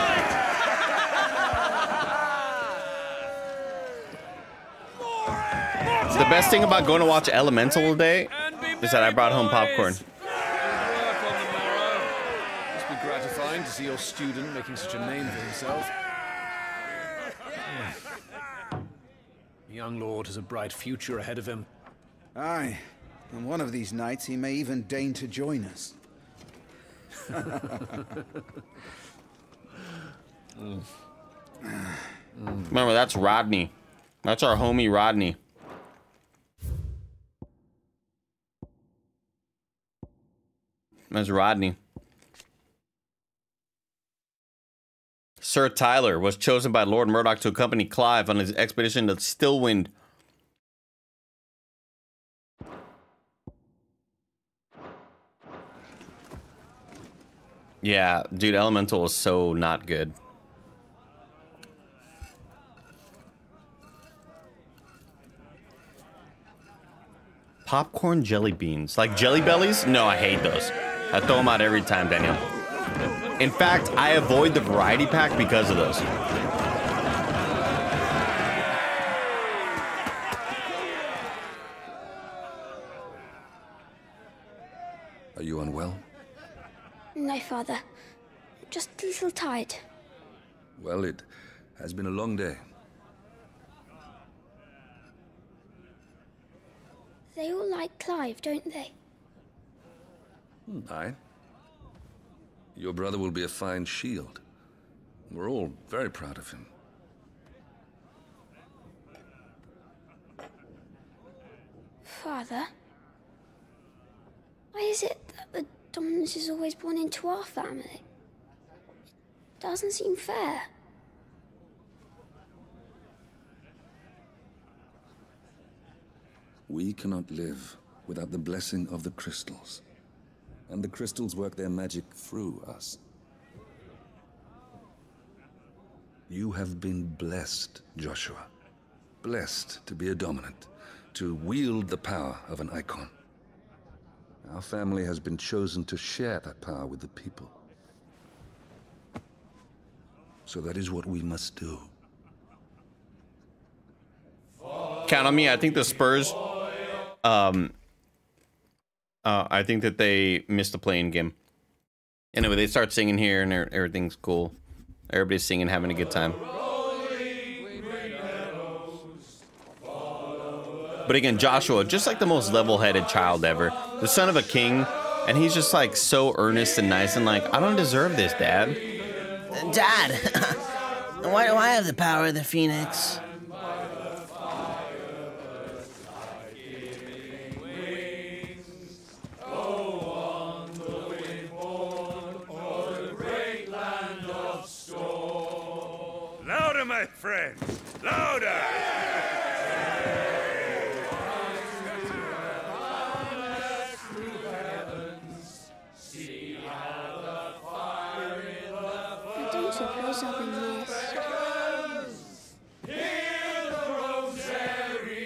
The best thing about going to watch Elemental today is that I brought home popcorn. Must be gratifying to see your student making such a name for himself. The young lord has a bright future ahead of him. Aye, and one of these nights he may even deign to join us. Remember, that's Rodney. That's our homie Rodney. That's Rodney. Sir Tyler was chosen by Lord Murdoch to accompany Clive on his expedition to Stillwind. Yeah, dude, Elemental was so not good. Popcorn jelly beans. Like jelly bellies? No, I hate those. I throw them out every time, Daniel. In fact, I avoid the variety pack because of those. Are you unwell? No, Father. Just a little tired. Well, it has been a long day. They all like Clive, don't they? Hmm, aye. Your brother will be a fine shield. We're all very proud of him. Father? Why is it that the dominance is always born into our family? It doesn't seem fair. We cannot live without the blessing of the crystals. And the crystals work their magic through us. You have been blessed, Joshua. Blessed to be a dominant, to wield the power of an icon. Our family has been chosen to share that power with the people. So that is what we must do. Count on me. I think the Spurs. Um. Uh, I think that they missed the playing game. Anyway, they start singing here, and er- everything's cool. Everybody's singing, having a good time. But again, Joshua, just like the most level-headed child ever, the son of a king, and he's just like so earnest and nice and like, I don't deserve this, Dad. Dad, why do I have the power of the Phoenix? Louder, my friends! Louder!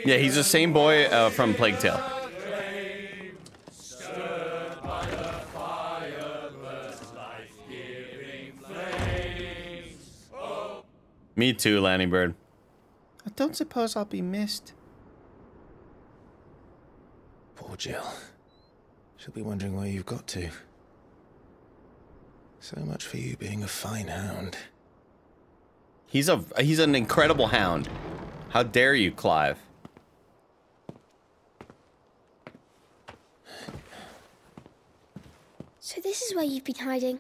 Yeah, he's the same boy uh, from Plague Tale. Me too, Lanny Bird. I don't suppose I'll be missed. Poor Jill. She'll be wondering where you've got to. So much for you being a fine hound. He's a he's an incredible hound. How dare you, Clive? So this is where you've been hiding.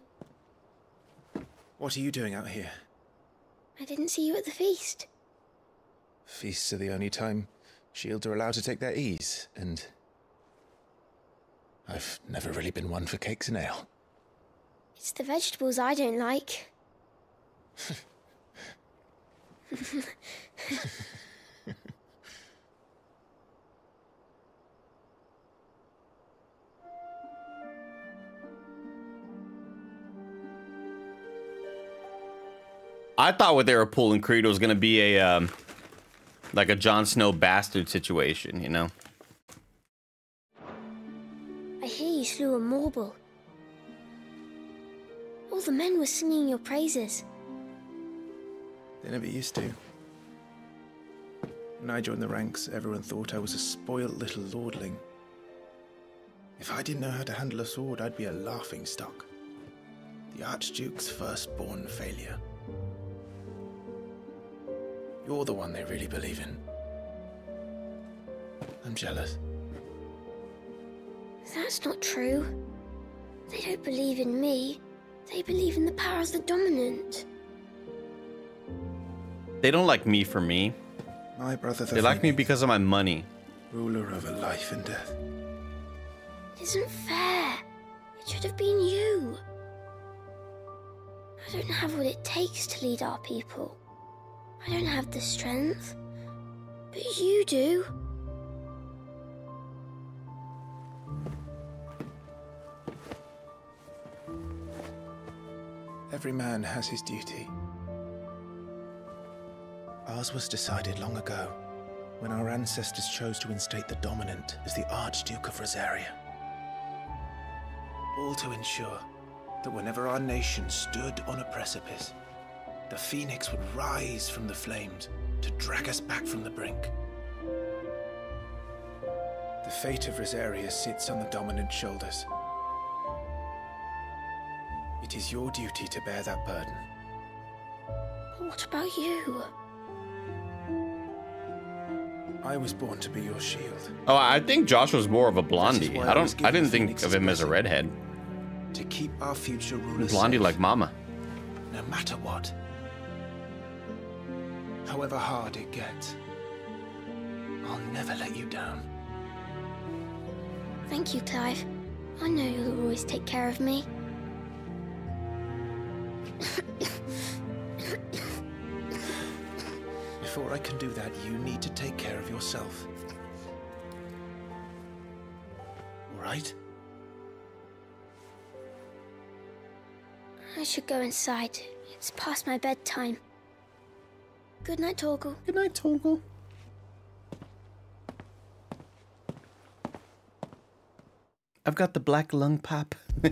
What are you doing out here? I didn't see you at the feast. Feasts are the only time shields are allowed to take their ease, and I've never really been one for cakes and ale. It's the vegetables I don't like. I thought what they were pulling Creed was gonna be a um, like a Jon Snow bastard situation, you know? I hear you slew a Morbol. All the men were singing your praises. They never used to. When I joined the ranks, everyone thought I was a spoilt little lordling. If I didn't know how to handle a sword, I'd be a laughing stock. The Archduke's firstborn failure. You're the one they really believe in. I'm jealous. That's not true. They don't believe in me. They believe in the power of the dominant. They don't like me for me. My brother, the They like me because of my money. ruler over life and death. It isn't fair. It should have been you. I don't have what it takes to lead our people. I don't have the strength. But you do. Every man has his duty. Ours was decided long ago, when our ancestors chose to instate the dominant as the Archduke of Rosaria. All to ensure that whenever our nation stood on a precipice, the Phoenix would rise from the flames to drag us back from the brink. The fate of Rosaria sits on the dominant shoulders. It is your duty to bear that burden. What about you? I was born to be your shield. Oh, I think Josh was more of a blondie. I I don't. I given didn't think of him as a redhead. To keep our future rulers Blondie safe, like Mama. no matter what. However hard it gets, I'll never let you down. Thank you, Clive. I know you'll always take care of me. Before I can do that, you need to take care of yourself. All right? I should go inside. It's past my bedtime. Good night, Torgal. Good night, Torgal. I've got the black lung pop.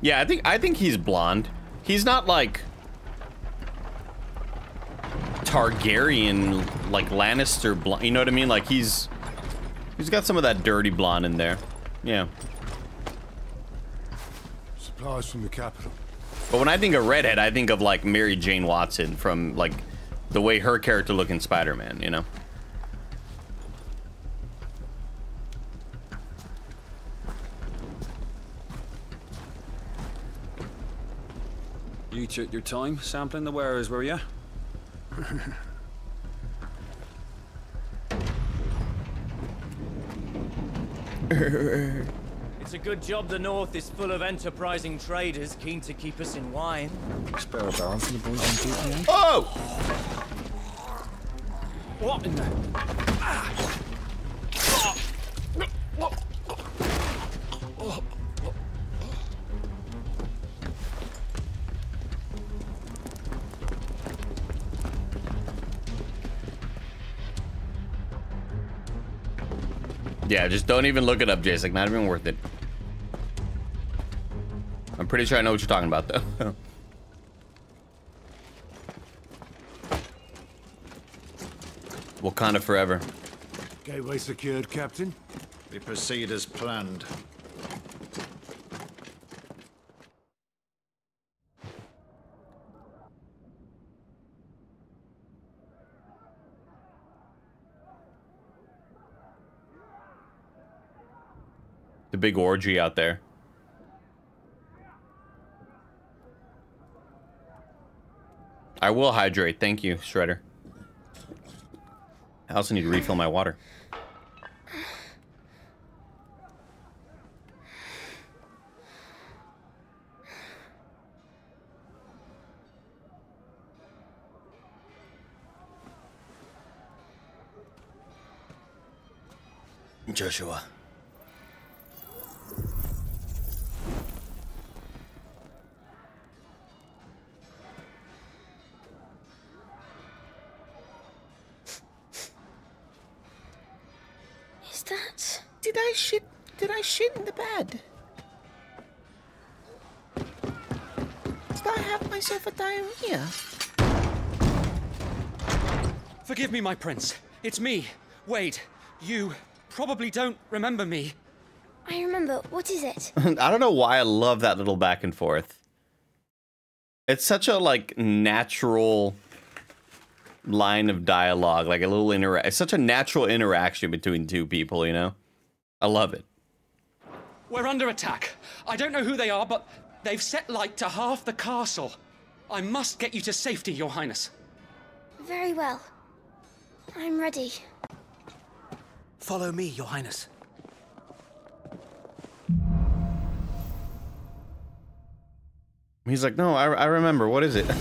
yeah, I think I think he's blonde. He's not like Targaryen, like Lannister blonde. You know what I mean? Like he's he's got some of that dirty blonde in there. Yeah. Supplies from the capital. But when I think of redhead, I think of like Mary Jane Watson from like the way her character looked in Spider-Man, you know? You took your time sampling the wares, were you? It's a good job the North is full of enterprising traders keen to keep us in wine. Spare a barrel for the boys on duty, eh? Oh! What in the... Yeah, just don't even look it up, Jason. Not even worth it. I'm pretty sure I know what you're talking about, though. Wakanda forever. Gateway secured, Captain. We proceed as planned. The big orgy out there. I will hydrate. Thank you, Shredder. I also need to refill my water. Joshua. Did I shit? Did I shit in the bed? Did I have myself a diarrhea? Forgive me, my prince. It's me, Wade. You probably don't remember me. I remember. What is it? I don't know why I love that little back and forth. It's such a like natural line of dialogue, like a little inter. It's such a natural interaction between two people, you know. I love it. We're under attack. I don't know who they are, but they've set light to half the castle. I must get you to safety, Your Highness. Very well. I'm ready. Follow me, Your Highness. He's like, no, I, I remember. What is it?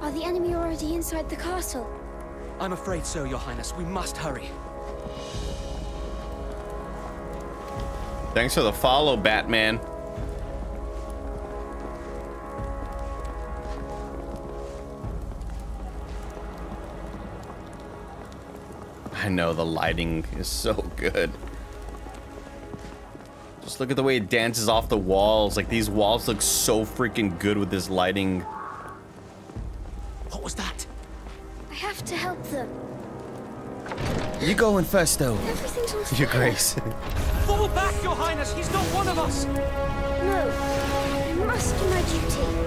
Are the enemy already inside the castle? I'm afraid so, Your Highness. We must hurry. Thanks for the follow, Batman. I know the lighting is so good. Just look at the way it dances off the walls. Like these walls look so freaking good with this lighting. What was that? You going first, though. Everything's on Your. Grace. Fall back, Your Highness! He's not one of us! No, I must do my duty.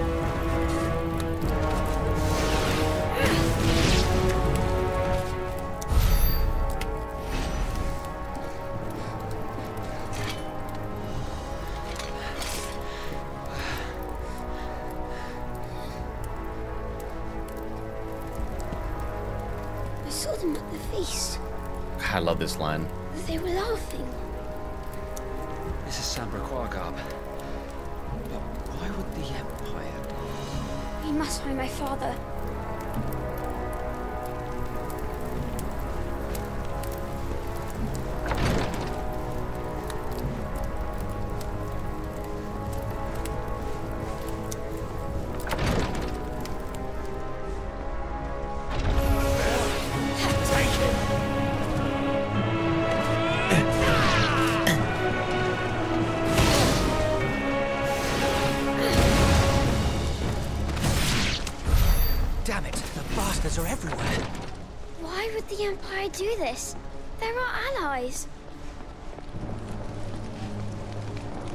Do this? They're our allies.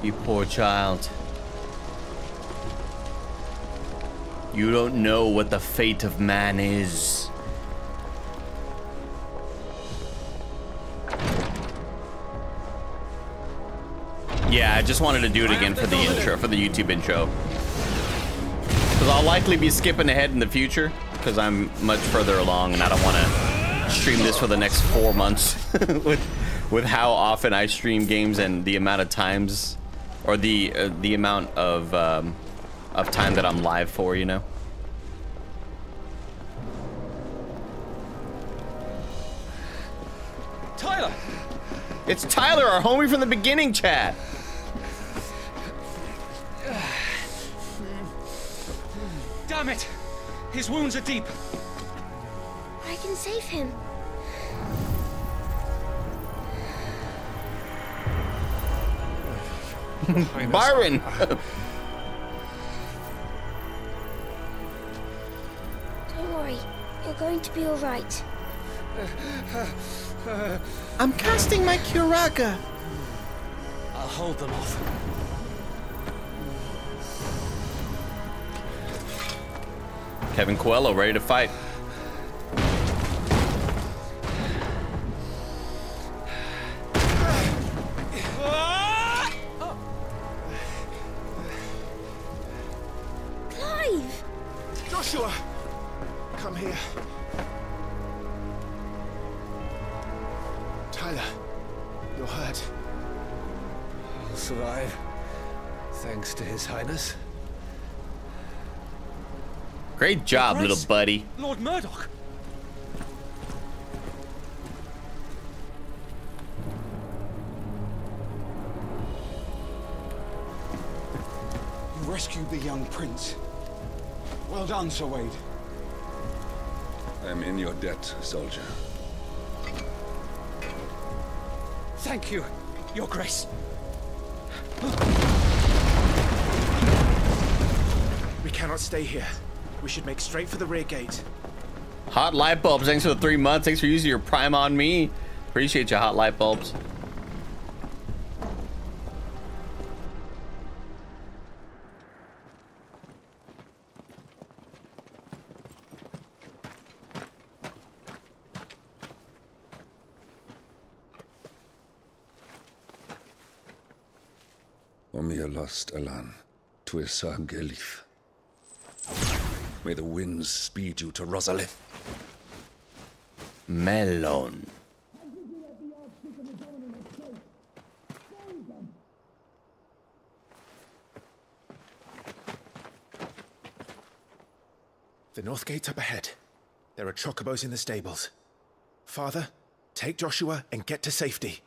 You poor child. You don't know what the fate of man is. Yeah, I just wanted to do it again for the intro, for the YouTube intro. Because I'll likely be skipping ahead in the future, because I'm much further along and I don't want to stream this for the next four months with, with how often I stream games and the amount of times, or the uh, the amount of um, of time that I'm live for, you know. Tyler! It's Tyler, our homie from the beginning, chat. Damn it! His wounds are deep. I can save him. Byron. Don't worry. You're going to be all right. I'm casting my Curaga. I'll hold them off. Kevin Coelho ready to fight. Job, Grace. little buddy. Lord Murdoch! You rescued the young prince. Well done, Sir Wade. I am in your debt, soldier. Thank you, Your Grace. We cannot stay here. We should make straight for the rear gate. Hot light bulbs, thanks for the three months. Thanks for using your prime on me. Appreciate you, hot light bulbs. Omnia lost Alan, Tuisa Gelif. May the winds speed you to Rosalith. Melon. The north gate's up ahead. There are chocobos in the stables. Father, take Joshua and get to safety.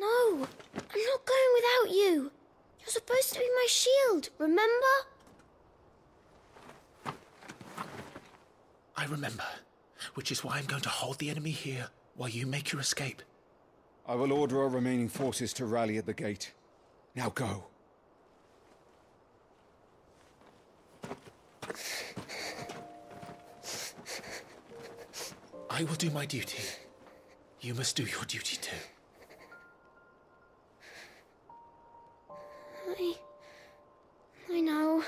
No, I'm not going without you? You're supposed to be my shield, remember? I remember, which is why I'm going to hold the enemy here while you make your escape. I will order our remaining forces to rally at the gate. Now go. I will do my duty. You must do your duty too. I. I know.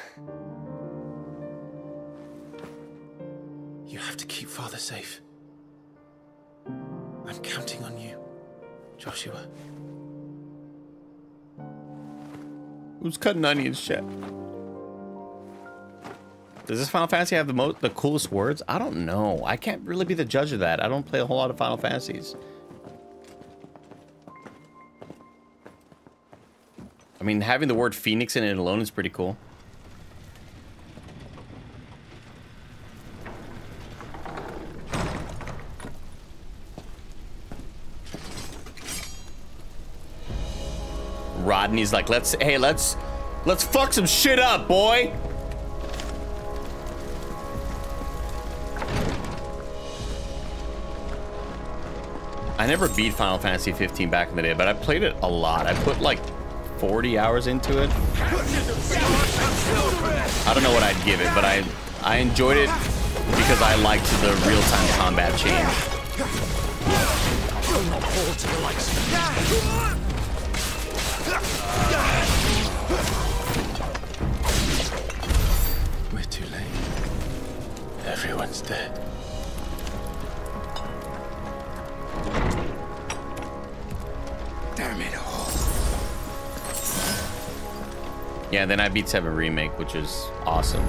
You have to keep Father safe. I'm counting on you, Joshua. Who's cutting onions, chat? Does this Final Fantasy have the most, the coolest words? I don't know. I can't really be the judge of that. I don't play a whole lot of Final Fantasies. I mean, having the word Phoenix in it alone is pretty cool. Like, let's, hey, let's, let's fuck some shit up, boy. I never beat Final Fantasy 15 back in the day, but I played it a lot. I put like 40 hours into it. I don't know what I'd give it, but I I enjoyed it because I liked the real-time combat change. Everyone's dead. Damn it all. Yeah, then I beat 7 Remake, which is awesome.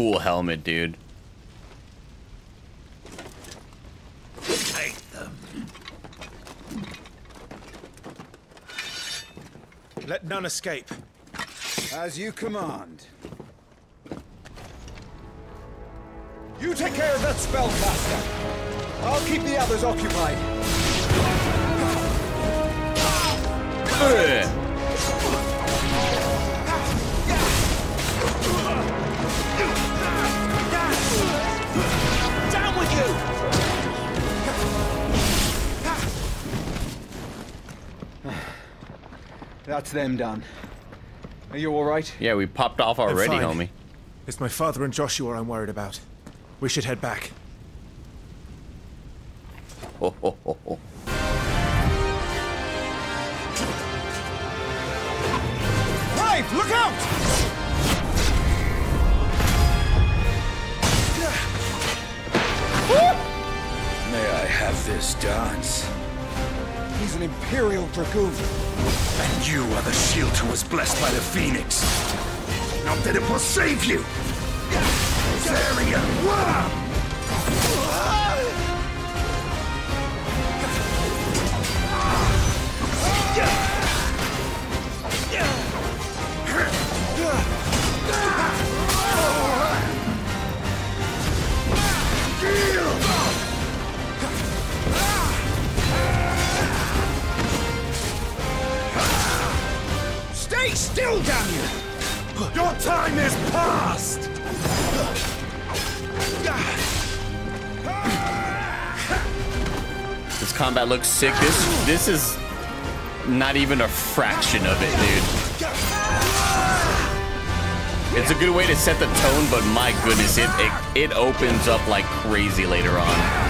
Cool helmet, dude. Take them. Let none escape. As you command. You take care of that spellcaster. I'll keep the others occupied. That's them done. Are you all right? Yeah, we popped off already, homie. It's my father and Joshua I'm worried about. We should head back. Ho, ho, ho, ho. Clive, look out! May I have this dance? An Imperial Dragoon. And you are the shield who was blessed by the Phoenix. Not that it will save you! Zarian! Still, damn you! Your time is past! This combat looks sick. This this is not even a fraction of it, dude. It's a good way to set the tone, but my goodness, it it, it opens up like crazy later on.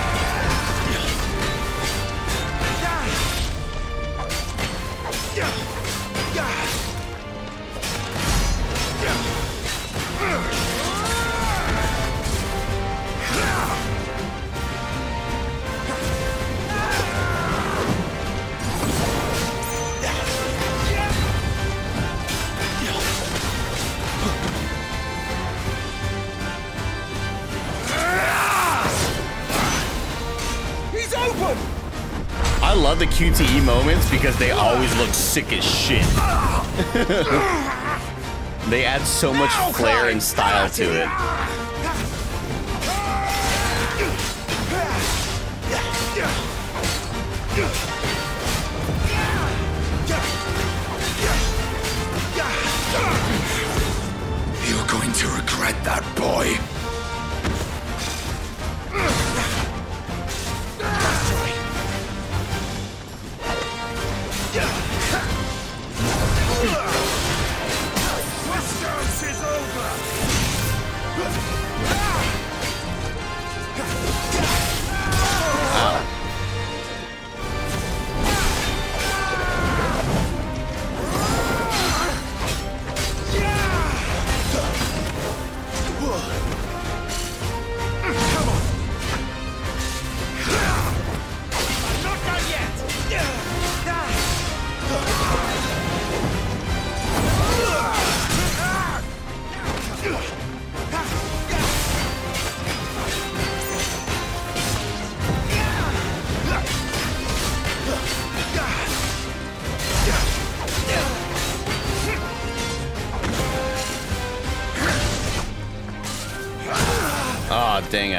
Moments because they always look sick as shit. they add so much flair and style to it.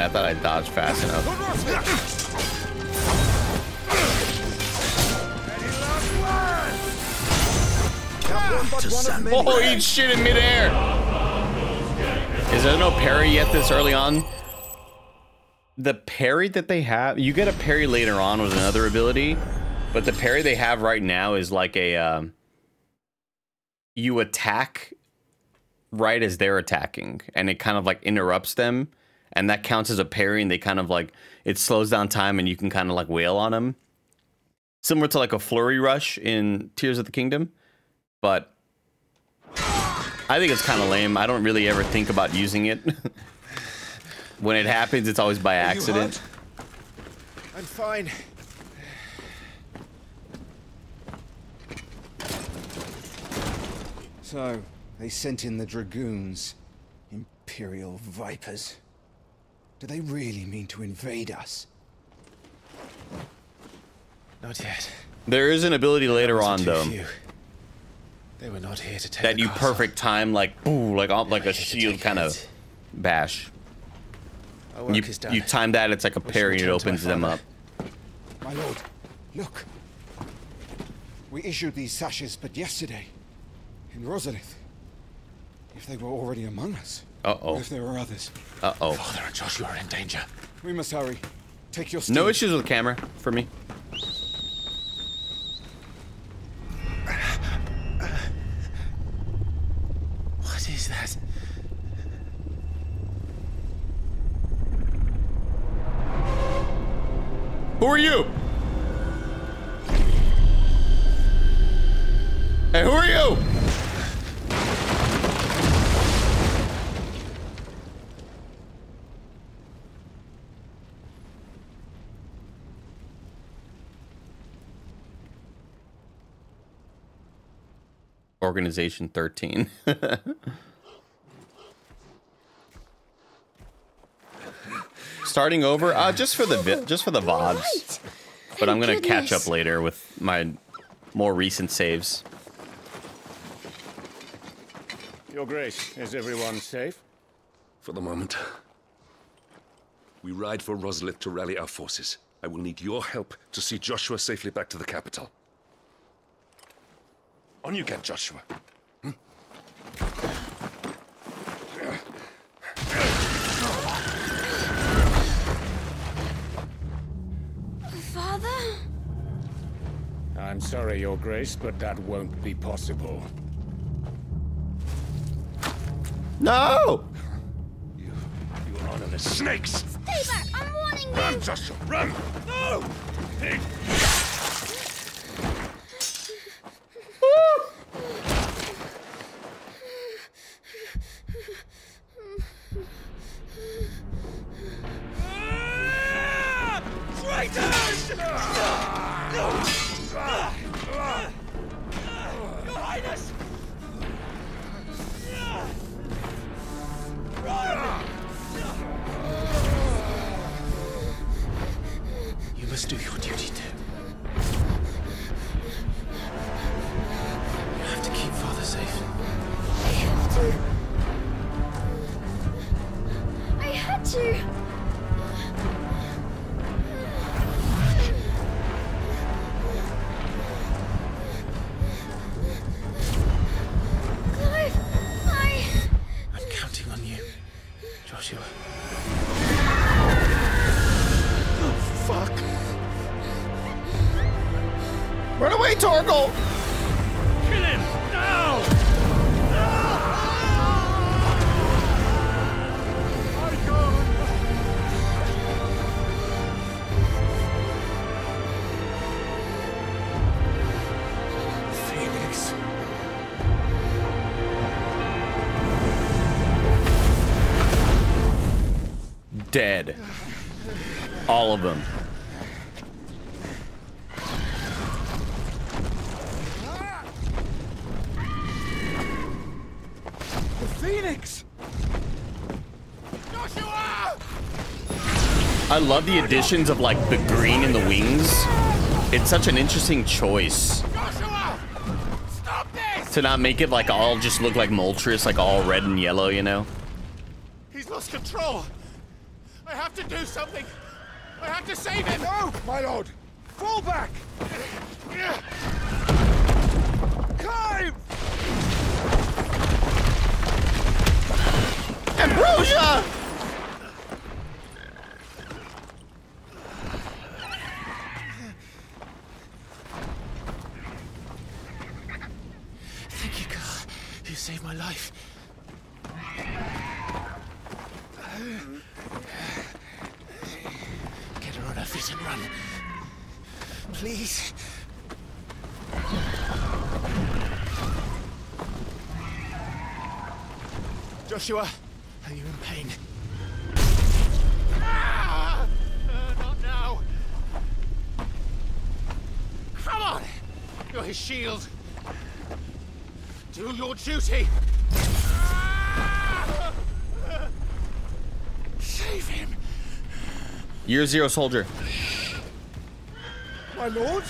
I thought I dodged fast enough. Oh, eat shit in midair. Is there no parry yet this early on? The parry that they have, you get a parry later on with another ability, but the parry they have right now is like a, um, you attack right as they're attacking, and it kind of like interrupts them, and that counts as a parry, and they kind of like, it slows down time, and you can kind of like wail on them. Similar to like a flurry rush in Tears of the Kingdom, but I think it's kind of lame. I don't really ever think about using it. when it happens, it's always by accident. I'm fine. So, they sent in the dragoons. Imperial vipers. Do they really mean to invade us? Not yet. There is an ability later on, though, few. They were not here to take that you castle. perfect time, like boo, like all- like a shield kind of bash. You, is you time that, it's like a We parry, and it return to my opens them up. My lord, look. We issued these sashes but yesterday. In Rosalith. If they were already among us. Uh oh. If there were others. Uh oh. Father and Joshua are in danger. We must hurry. Take your steed. No issues with the camera for me. What is that? Who are you? Hey, who are you? Organization 13. Starting over, uh, just for the vi- just for the vods. But I'm gonna catch up later with my more recent saves. Your Grace, is everyone safe? For the moment. We ride for Rosalith to rally our forces. I will need your help to see Joshua safely back to the capital. On you get, Joshua. Father? I'm sorry, Your Grace, but that won't be possible. No! You you honorless snakes! Stay back! I'm warning you! Run, Joshua, run! No! Traitors! Dead. All of them. The Phoenix! Joshua! I love the additions of like the green in the wings. It's such an interesting choice. To not make it like all just look like Moltres, like all red and yellow, you know? He's lost control! I have to do something! I have to save him! No, my lord! Fall back! Clive! Ambrosia! Thank you, Carl. You saved my life. Get her on her feet and run. Please. Joshua, are you in pain? Ah! Uh, not now. Come on! You're his shield. Do your duty. Ah! Save him, Year Zero Soldier. my lord.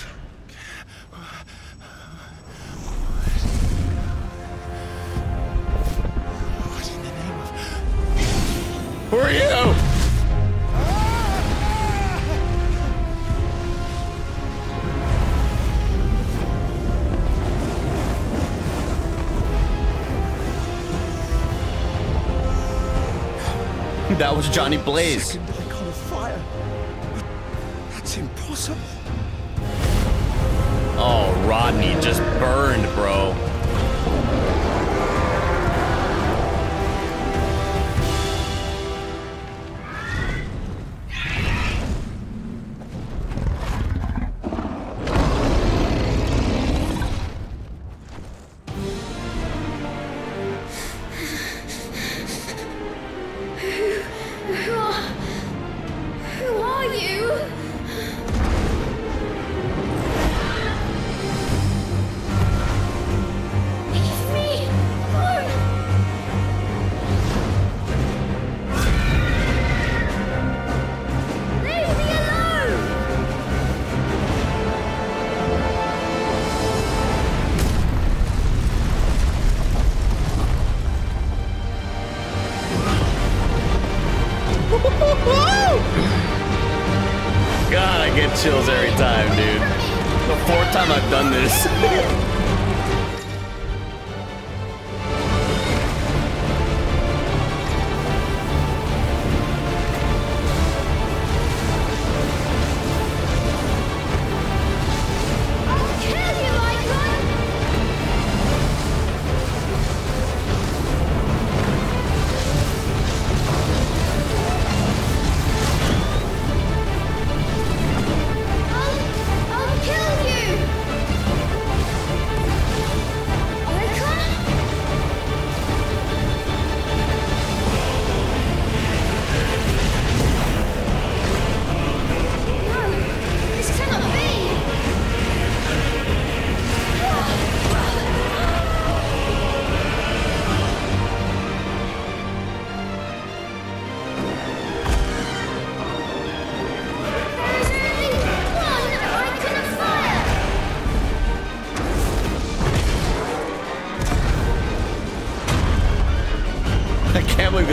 Was Johnny Blaze. Second Eikon of fire. That's impossible. Oh, Rodney just burned, bro.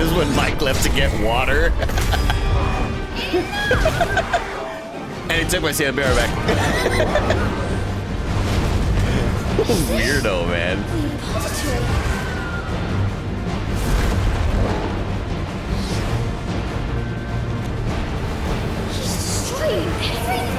This is when Mike left to get water. and he took my Santa Bear back. Weirdo, man. Destroying everything.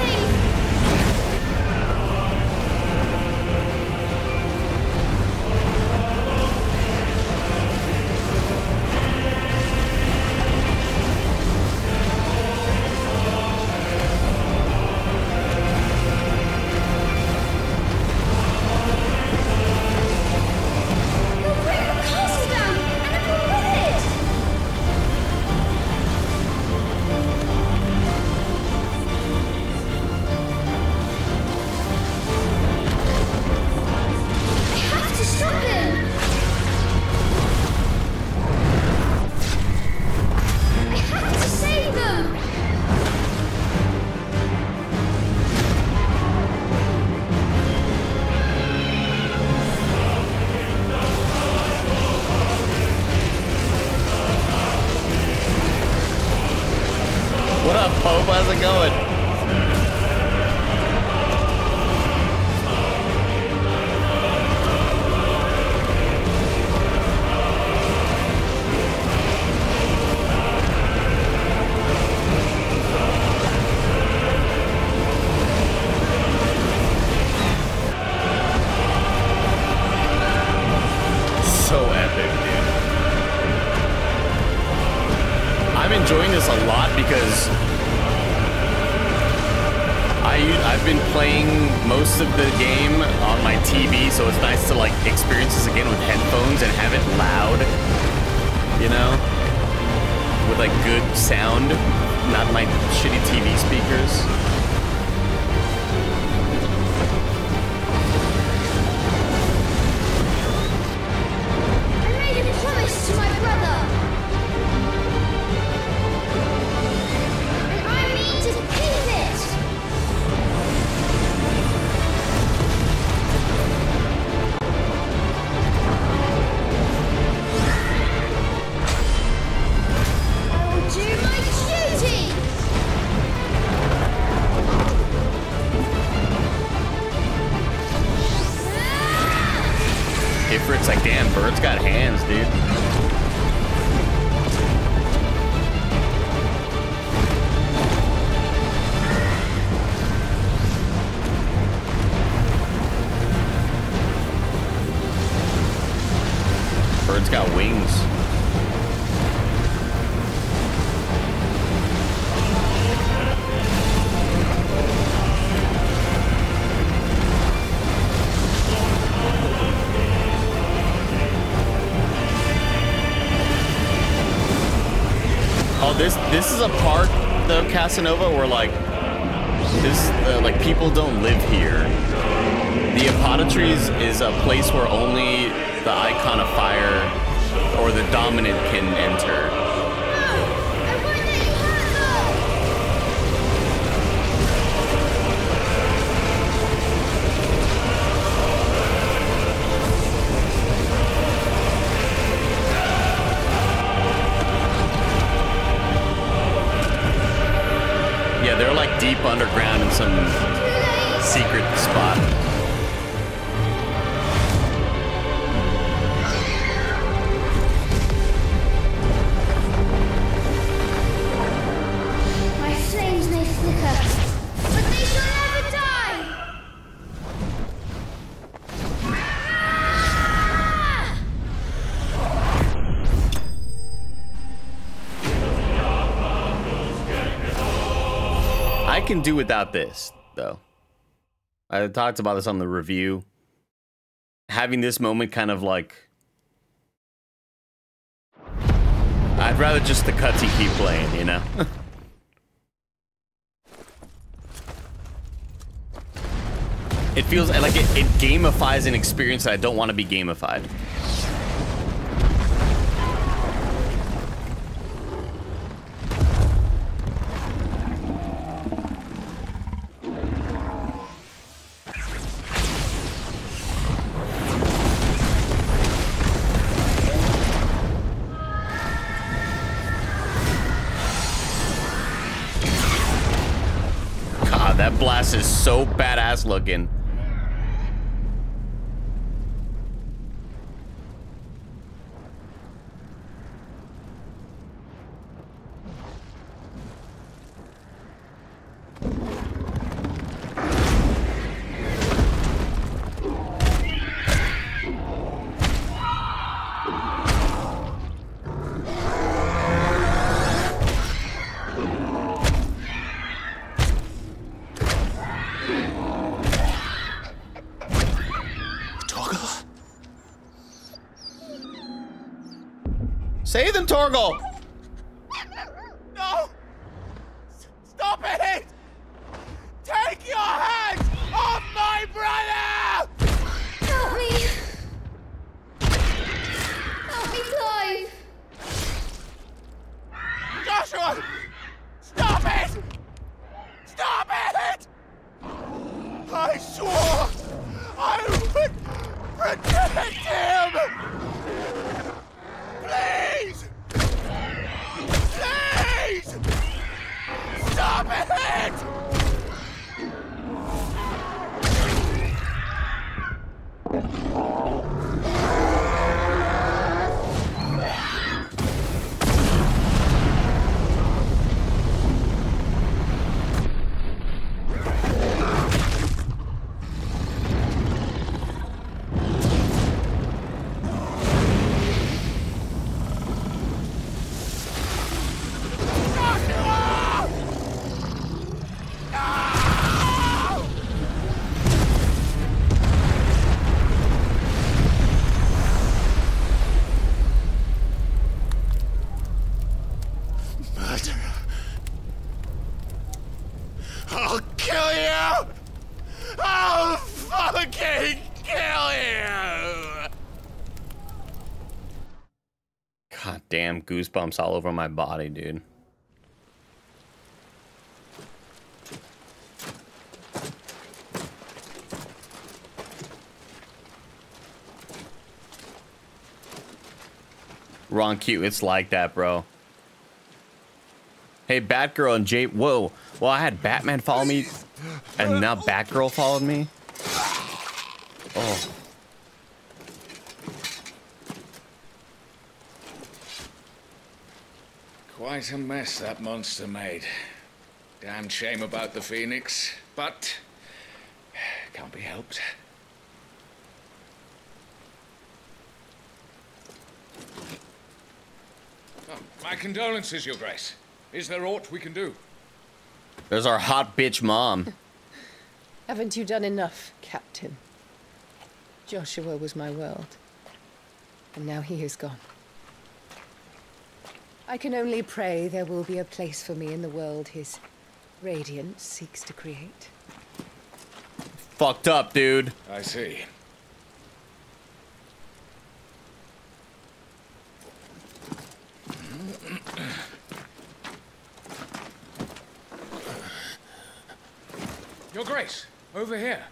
This is a part though, Casanova, where like this uh, like people don't live here. The Apoditries is a place where only the Eikon of Fire or the Dominant can enter. Deep underground in some secret spot. Can do without this, though. I talked about this on the review. Having this moment kind of like. I'd rather just the cutscene keep playing, you know? it feels like it, it gamifies an experience that I don't want to be gamified. Blast is so badass looking. Save goosebumps all over my body, dude. Ron Q, it's like that, bro. Hey, Batgirl and Jay. Whoa. Well, I had Batman follow me, and now Batgirl followed me. Quite a mess that monster made. Damn shame about the Phoenix, but can't be helped. Oh, my condolences, Your Grace. Is there aught we can do? There's our hot bitch mom. Haven't you done enough, Captain? Joshua was my world. And now he is gone. I can only pray there will be a place for me in the world his radiance seeks to create. Fucked up, dude. I see. Your Grace, over here.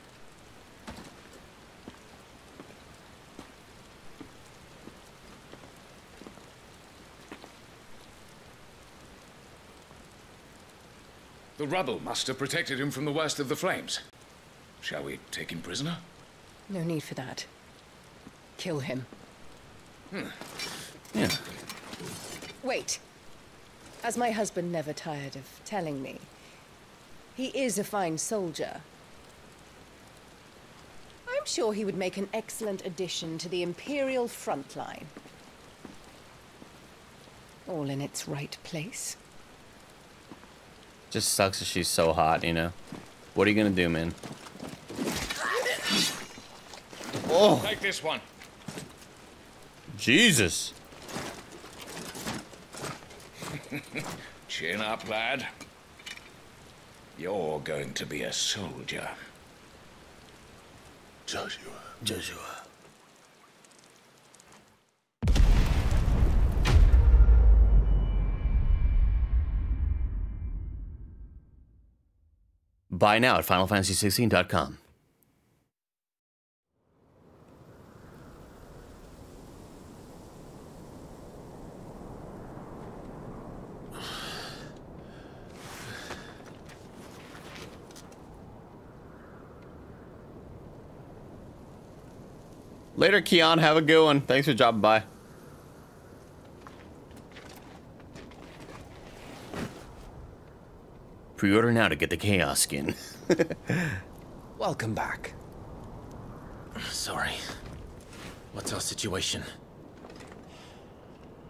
The rubble must have protected him from the worst of the flames. Shall we take him prisoner? No need for that. Kill him. Hmm. Yeah. Wait. As my husband never tired of telling me, he is a fine soldier. I'm sure he would make an excellent addition to the Imperial front line. All in its right place. Just sucks that she's so hot, you know? What are you gonna do, man? Oh. Take this one. Jesus. Chin up, lad. You're going to be a soldier. Joshua. Joshua. Buy now at FinalFantasy16.com. Later, Keon. Have a good one. Thanks for dropping by. Pre-order now to get the Chaos skin. Welcome back. Sorry. What's our situation?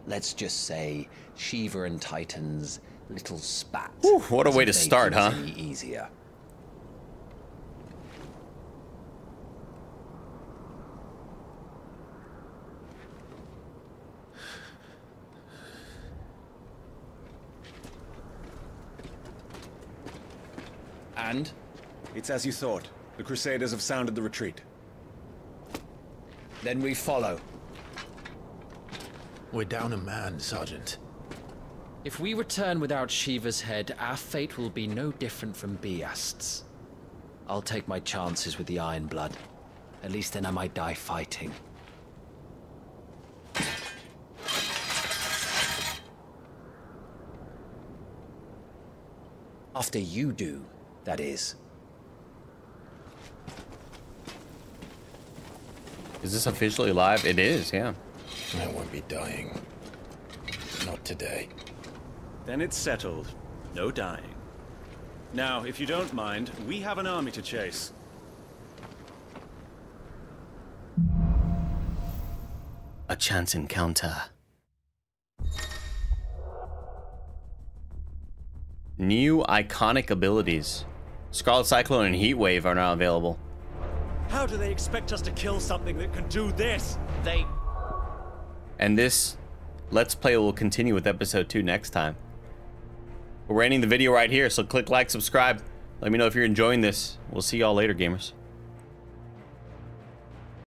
Let's just say Shiva and Titan's little spat. Whew, what a way to start, huh? Easier. And? It's as you thought. The Crusaders have sounded the retreat. Then we follow. We're down a man, Sergeant. If we return without Shiva's head, our fate will be no different from Biast's. I'll take my chances with the Iron Blood. At least then I might die fighting. After you do, that is. Is this officially live? It is, yeah. I won't be dying. Not today. Then it's settled. No dying. Now, if you don't mind, we have an army to chase. A chance encounter. New Eikonic abilities. Scarlet Cyclone and Heat Wave are now available. How do they expect us to kill something that can do this? They. And this Let's Play will continue with episode 2 next time. We're ending the video right here, so click like, subscribe. Let me know if you're enjoying this. We'll see y'all later, gamers.